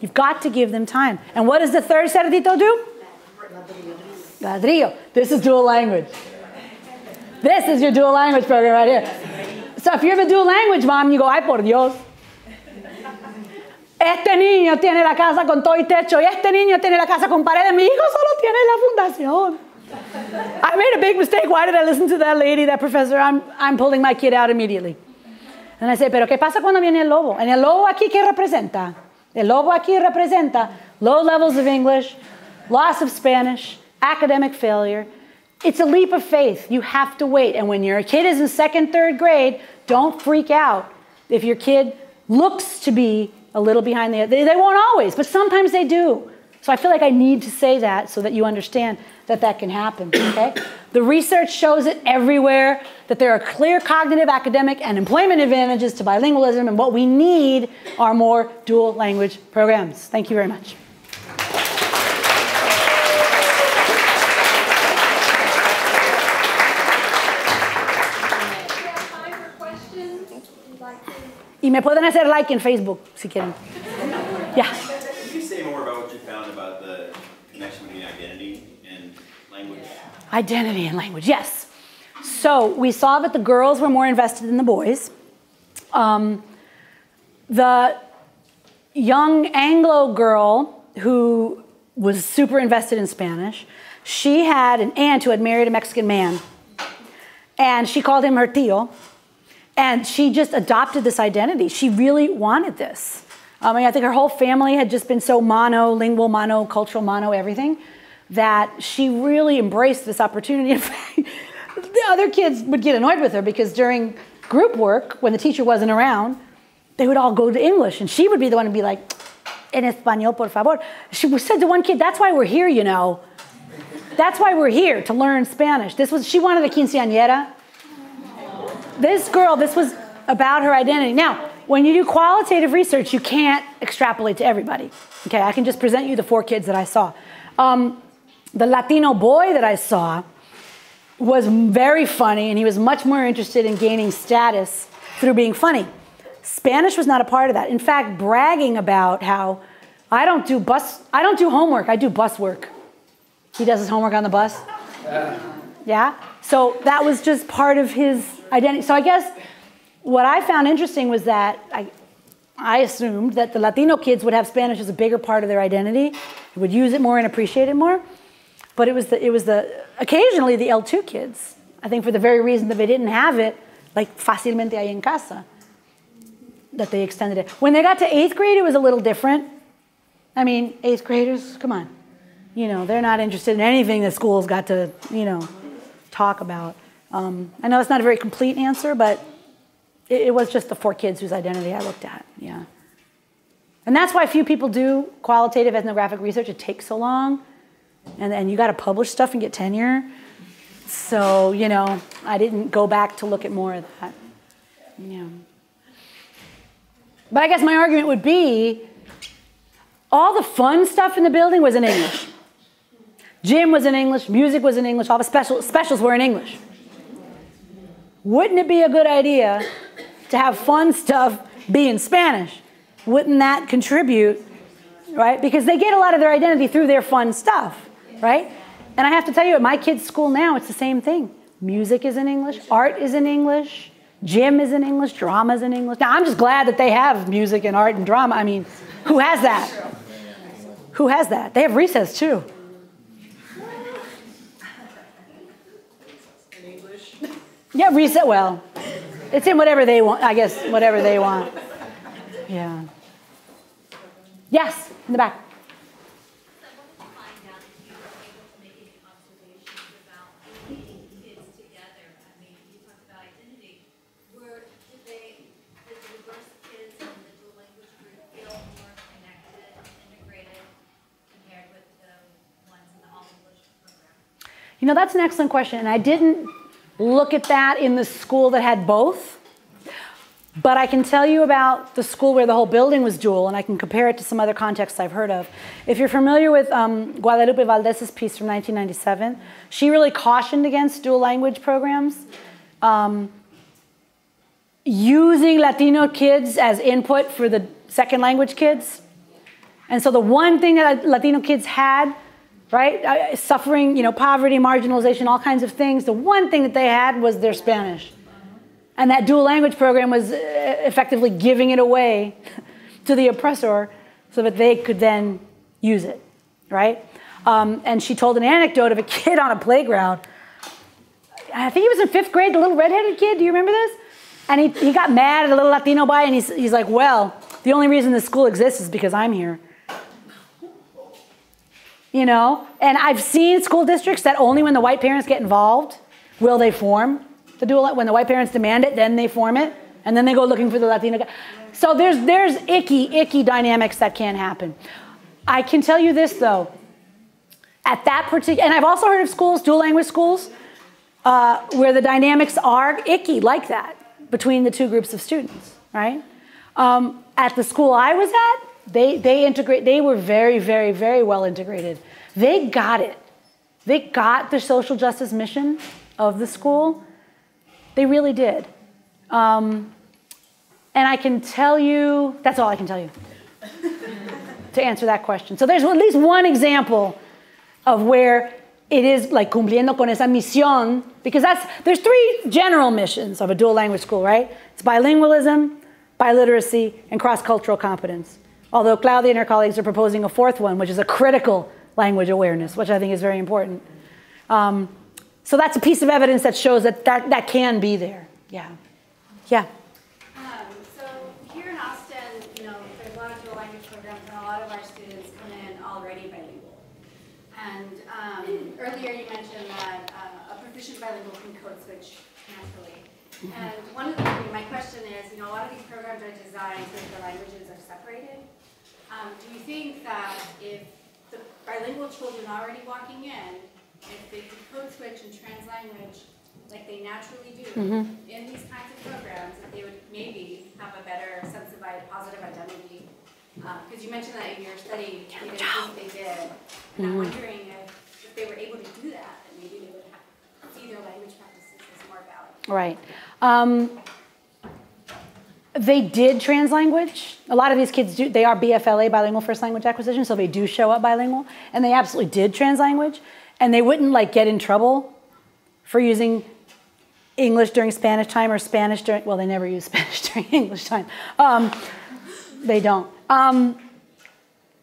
You've got to give them time. And what does the third cerdito do? Ladrillo. This is dual language. This is your dual language program right here. So if you're the dual language mom, you go, ay por Dios. Este niño tiene la casa con todo y techo y este niño tiene la casa con paredes. Mi hijo solo tiene la fundación. I made a big mistake. Why did I listen to that lady, that professor? I'm, I'm pulling my kid out immediately. And I say, pero ¿qué pasa cuando viene el lobo? En el lobo aquí, ¿qué representa? El lobo aquí representa low levels of English, loss of Spanish, academic failure. It's a leap of faith. You have to wait. And when your kid is in second, third grade, don't freak out if your kid looks to be a little behind the they, they won't always, but sometimes they do. So I feel like I need to say that so that you understand that that can happen, okay? the research shows it everywhere that there are clear cognitive, academic, and employment advantages to bilingualism, and what we need are more dual language programs. Thank you very much. Y me pueden hacer like en Facebook si quieren. Yeah. Can you say more about what you found about the connection between identity and language? Identity and language, yes. So we saw that the girls were more invested than the boys. Um, the young Anglo girl who was super invested in Spanish, she had an aunt who had married a Mexican man. And she called him her tío. And she just adopted this identity. She really wanted this. I mean, I think her whole family had just been so monolingual, monocultural, mono cultural, mono, everything, that she really embraced this opportunity. The other kids would get annoyed with her because during group work, when the teacher wasn't around, they would all go to English, and she would be the one to be like, "En español, por favor." She said to one kid, "That's why we're here, you know. That's why we're here to learn Spanish." This was she wanted a quinceañera this girl, this was about her identity. Now, when you do qualitative research, you can't extrapolate to everybody. Okay, I can just present you the four kids that I saw. Um, the Latino boy that I saw was very funny, and he was much more interested in gaining status through being funny. Spanish was not a part of that. In fact, bragging about how I don't do bus, I don't do homework, I do bus work. He does his homework on the bus. Yeah? So that was just part of his identity. So I guess what I found interesting was that I, I assumed that the Latino kids would have Spanish as a bigger part of their identity, would use it more and appreciate it more. But it was the, it was the occasionally the L2 kids. I think for the very reason that they didn't have it, like fácilmente ahí en casa, that they extended it. When they got to eighth grade, it was a little different. I mean, eighth graders, come on. You know, they're not interested in anything that school's got to, you know, talk about. Um, I know it's not a very complete answer, but it, it, was just the four kids whose identity I looked at. Yeah. And that's why few people do qualitative ethnographic research. It takes so long. And then you got to publish stuff and get tenure. So, you know, I didn't go back to look at more of that. Yeah. But I guess my argument would be all the fun stuff in the building was in English. Gym was in English, music was in English, all the special, specials were in English. Wouldn't it be a good idea to have fun stuff be in Spanish? Wouldn't that contribute, right? Because they get a lot of their identity through their fun stuff, right? And I have to tell you, at my kids' school now, it's the same thing. Music is in English, art is in English, gym is in English, drama is in English. Now, I'm just glad that they have music and art and drama. I mean, who has that? Who has that? They have recess too. Yeah, reset. Well, it's in whatever they want. I guess whatever they want. Yeah. Yes, in the back. You know, that's an excellent question, and I didn't look at that in the school that had both. But I can tell you about the school where the whole building was dual, and I can compare it to some other contexts I've heard of. If you're familiar with um, Guadalupe Valdés's piece from 1997, she really cautioned against dual language programs. Um, using Latino kids as input for the second language kids. And so the one thing that Latino kids had right? Uh, suffering, you know, poverty, marginalization, all kinds of things. The one thing that they had was their Spanish. And that dual language program was uh, effectively giving it away to the oppressor so that they could then use it, right? Um, and she told an anecdote of a kid on a playground. I think he was in fifth grade, the little redheaded kid. Do you remember this? And he, he got mad at a little Latino boy, and he's, he's like, Well, the only reason this school exists is because I'm here. You know? And I've seen school districts that only when the white parents get involved will they form the dual. When the white parents demand it, then they form it, and then they go looking for the Latino. So there's, there's icky, icky dynamics that can happen. I can tell you this though. At that particular, and I've also heard of schools, dual language schools, uh, where the dynamics are icky like that between the two groups of students, right? Um, at the school I was at, they, they integrate, they were very, very, very well integrated. They got it. They got the social justice mission of the school. They really did. Um, and I can tell you, that's all I can tell you to answer that question. So there's at least one example of where it is like cumpliendo con esa misión, because that's, there's three general missions of a dual language school, right? It's bilingualism, biliteracy, and cross-cultural competence. Although Claudia and her colleagues are proposing a fourth one, which is a critical language awareness, which I think is very important. Um, so that's a piece of evidence that shows that that, that can be there. Yeah. Yeah. Um, so here in Austin, you know, there's a lot of dual language programs, and a lot of our students come in already bilingual. And um, earlier you mentioned that uh, a proficient bilingual can code switch naturally. And one of the, my question is, you know, a lot of these programs are designed so that the languages are separated. Um, do you think that if the bilingual children already walking in, if they could code switch and trans language like they naturally do in these kinds of programs, that they would maybe have a better sense of positive identity? Because you mentioned that in your study, you didn't think they did. And I'm wondering if, if they were able to do that, then maybe they would have, see their language practices as more valid. Right. Um, they did trans language. A lot of these kids do, they are BFLA, bilingual first language acquisition, so they do show up bilingual. And they absolutely did trans language. And they wouldn't like get in trouble for using English during Spanish time or Spanish during, well, they never use Spanish during English time. Um, they don't. Um,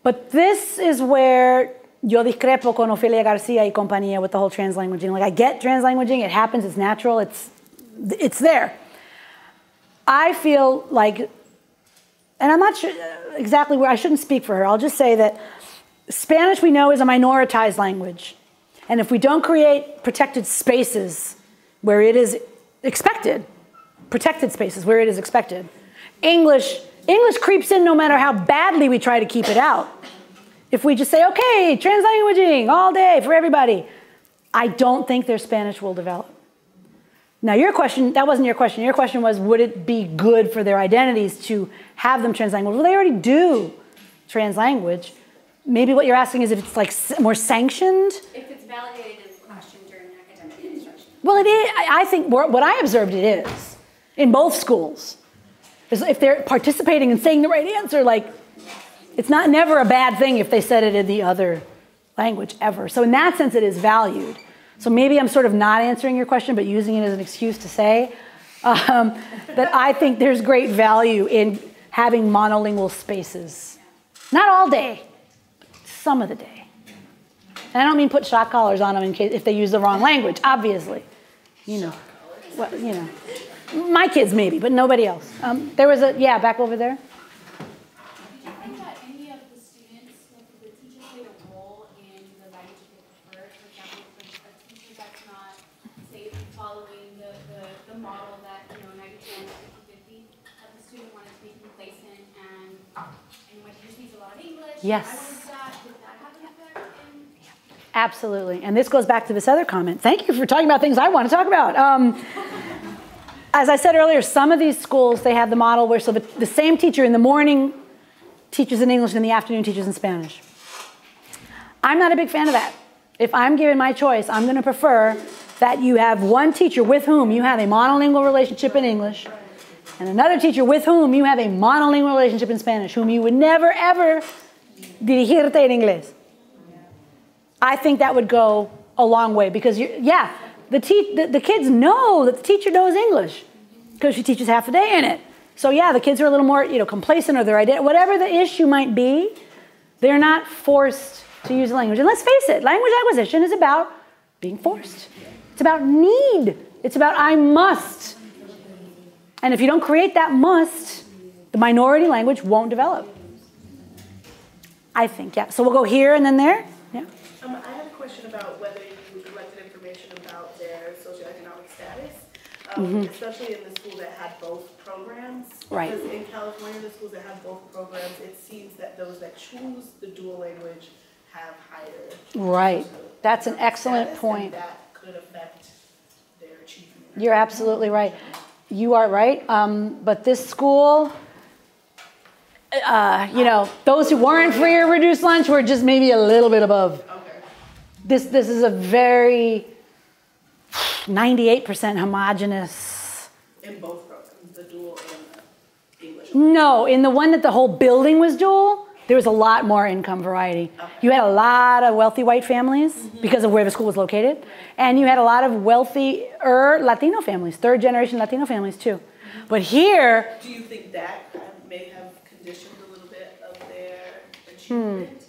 but this is where yo discrepo con Ofelia Garcia y compañía with the whole translanguaging. Like, I get translanguaging, it happens, it's natural, it's, it's there. I feel like, and I'm not sure exactly where, I shouldn't speak for her. I'll just say that Spanish we know is a minoritized language. And if we don't create protected spaces where it is expected, protected spaces where it is expected, English, English creeps in no matter how badly we try to keep it out. If we just say, okay, translanguaging all day for everybody, I don't think their Spanish will develop. Now, your question, that wasn't your question. Your question was, would it be good for their identities to have them translanguage? Well, they already do translanguage. Maybe what you're asking is if it's like more sanctioned. If it's validated in the classroom during academic instruction. Well, it is, I I think what what I observed it is in both schools. If they're participating and saying the right answer, like it's not never a bad thing if they said it in the other language ever. So in that sense, it is valued. So maybe I'm sort of not answering your question, but using it as an excuse to say um, that I think there's great value in having monolingual spaces. Not all day, some of the day. And I don't mean put shock collars on them in case if they use the wrong language, obviously. You know. Well, you know. My kids maybe, but nobody else. Um, there was a yeah, back over there. Did you find that any of the students, like the teachers played a role in the language they prefer? For example, for a teacher that's not, say, following the, the, the model that, you know, 90 50 that the student wanted to be complacent and, and my teacher speaks a lot of English. Yes. I wanted that, did that have an effect in? Absolutely. And this goes back to this other comment. Thank you for talking about things I want to talk about. Um, as I said earlier, some of these schools, they have the model where so the, the same teacher in the morning teaches in English and in the afternoon teaches in Spanish. I'm not a big fan of that. If I'm given my choice, I'm going to prefer that you have one teacher with whom you have a monolingual relationship in English and another teacher with whom you have a monolingual relationship in Spanish, whom you would never, ever dirigirte en inglés. I think that would go a long way because, you yeah, the, te- the, the kids know that the teacher knows English because she teaches half a day in it. So yeah, the kids are a little more, you know, complacent or their identity, whatever the issue might be, they're not forced to use the language. And let's face it, language acquisition is about being forced. It's about need. It's about I must. And if you don't create that must, the minority language won't develop. I think, yeah. So we'll go here and then there. Yeah. Um, I have a question about whether you collected information about their socioeconomic status, um, especially in the school that had both programs. Right. Because in California, the schools that have both programs, it seems that those that choose the dual language have higher. Right. That's an excellent status, point. That could affect their achievement. You're absolutely right. You are right. Um, but this school, uh, you know, those who weren't free or reduced lunch were just maybe a little bit above. Okay. This, this is a very 98% homogenous. In both programs, the dual and the English. No, in the one that the whole building was dual, there was a lot more income variety. You had a lot of wealthy white families because of where the school was located, and you had a lot of wealthier Latino families, third generation Latino families too. But here, Do you think that kind of may have conditioned a little bit of their achievement?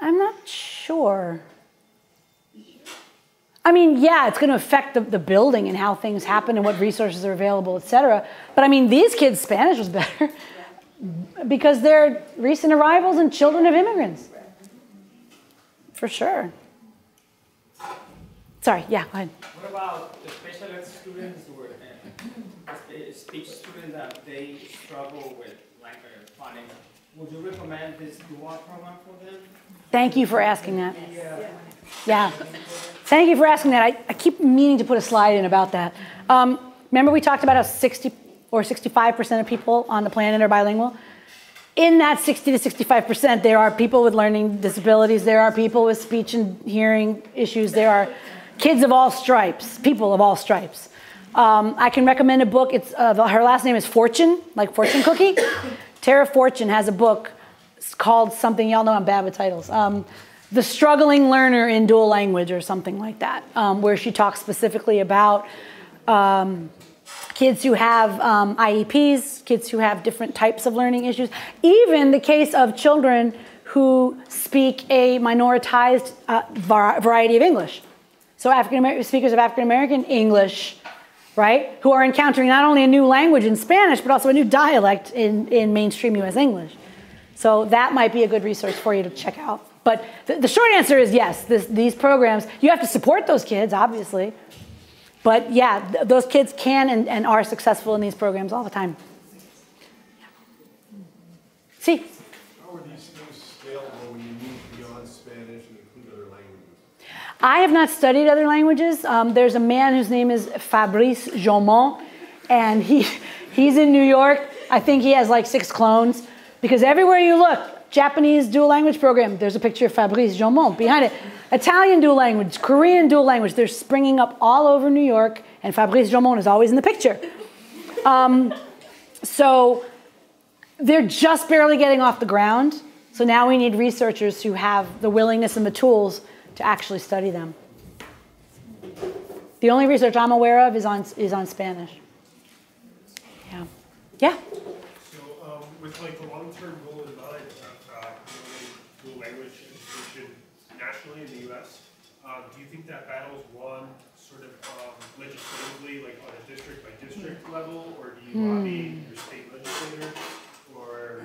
I'm not sure. I mean, yeah, it's going to affect the, the building and how things happen and what resources are available, et cetera. But I mean, these kids' Spanish was better because they're recent arrivals and children of immigrants. For sure. Sorry, yeah, go ahead. What about the special ed students or uh, speech students that they struggle with? Would you recommend this dual program for them? Thank you for asking that. Yeah. Thank you for asking that. I, I keep meaning to put a slide in about that. Um, remember, we talked about how 60 or 65% of people on the planet are bilingual? In that 60 to 65%, there are people with learning disabilities, there are people with speech and hearing issues, there are kids of all stripes, people of all stripes. Um, I can recommend a book. It's uh, her last name is Fortune, like fortune cookie. Tara Fortune has a book called something. Y'all know I'm bad with titles. Um, the struggling learner in dual language, or something like that, um, where she talks specifically about um, kids who have um, IEPs, kids who have different types of learning issues, even the case of children who speak a minoritized uh, var- variety of English. So African American speakers of African American English, right, who are encountering not only a new language in Spanish, but also a new dialect in, in mainstream US English. So that might be a good resource for you to check out. But the, the short answer is yes, this, these programs, you have to support those kids, obviously. But yeah, th- those kids can and, and are successful in these programs all the time. See, I have not studied other languages. Um, there's a man whose name is Fabrice Jaumont, and he, he's in New York. I think he has like six clones because everywhere you look, Japanese dual language program, there's a picture of Fabrice Jaumont behind it. Italian dual language, Korean dual language, they're springing up all over New York, and Fabrice Jaumont is always in the picture. Um, so they're just barely getting off the ground. So now we need researchers who have the willingness and the tools to actually study them. The only research I'm aware of is on, is on Spanish. Yeah. Yeah. So, um, with like the long-term goal in mind of, uh, dual language education nationally in the US, um, do you think that battle is won sort of, um, legislatively, like on a district-by-district level? Or do you lobby your state legislator? Or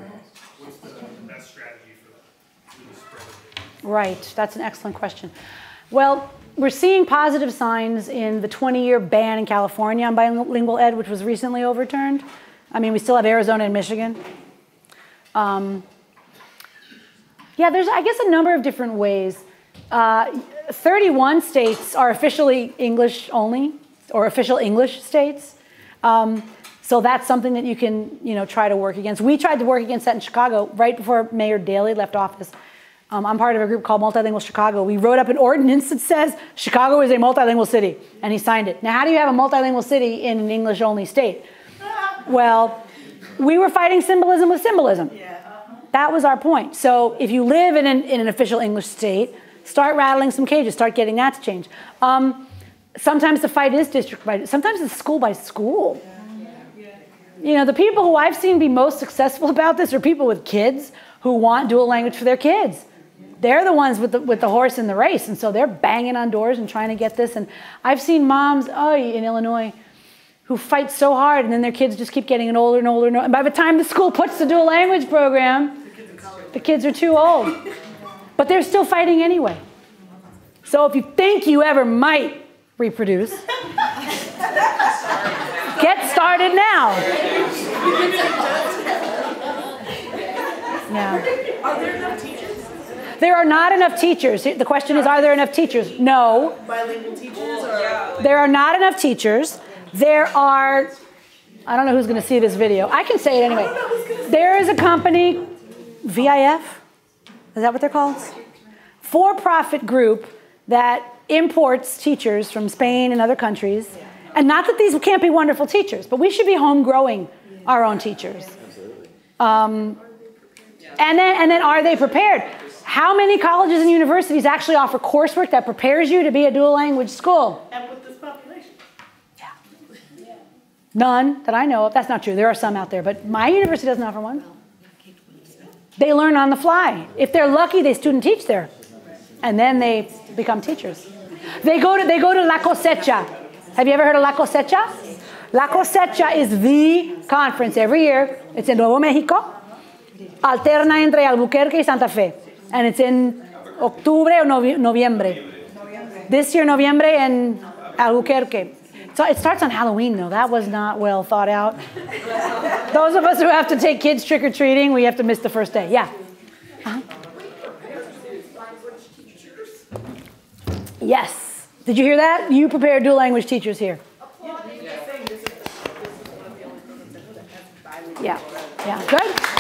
what's the best strategy for that, for Right, that's an excellent question. Well, we're seeing positive signs in the 20 year ban in California on bilingual ed, which was recently overturned. I mean, we still have Arizona and Michigan. Um, yeah, there's, I guess, a number of different ways. Uh, 31 states are officially English only, or official English states. Um, so that's something that you can, you know, try to work against. We tried to work against that in Chicago right before Mayor Daley left office. Um, I'm part of a group called Multilingual Chicago. We wrote up an ordinance that says Chicago is a multilingual city, and he signed it. Now, how do you have a multilingual city in an English only state? Well, we were fighting symbolism with symbolism. That was our point. So if you live in an, in an official English state, start rattling some cages, start getting that to change. Um, sometimes the fight is district by, sometimes it's school by school. You know, the people who I've seen be most successful about this are people with kids who want dual language for their kids. They're the ones with the, with the horse in the race. And so they're banging on doors and trying to get this. And I've seen moms oh, in Illinois who fight so hard and then their kids just keep getting older and older and older. And by the time the school puts the dual language program, the kids are too old. But they're still fighting anyway. So if you think you ever might reproduce, get started now. Yeah. There? There are not enough teachers. The question is, are there enough teachers? No. Bilingual teachers or? There are not enough teachers. There are, I don't know who's going to see this video. I can say it anyway. There is a company, VIF, is that what they're called? For profit group that imports teachers from Spain and other countries. And not that these can't be wonderful teachers, but we should be home growing our own teachers. Um, and then, and then are they prepared? How many colleges and universities actually offer coursework that prepares you to be a dual language school? And with this population? None that I know of. That's not true. There are some out there, but my university doesn't offer one. They learn on the fly. If they're lucky, they student teach there. And then they become teachers. They go to, they go to La Cosecha. Have you ever heard of La Cosecha? La Cosecha is the conference every year. It's in Nuevo Mexico. Alterna entre Albuquerque y Santa Fe. And it's in Octubre or Novi- Noviembre. This year, Noviembre in Albuquerque. So it starts on Halloween, though. That was not well thought out. Those of us who have to take kids trick or treating, we have to miss the first day. Yeah. Uh-huh. Yes. Did you hear that? You prepare dual language teachers here. Yeah. Yeah. Good.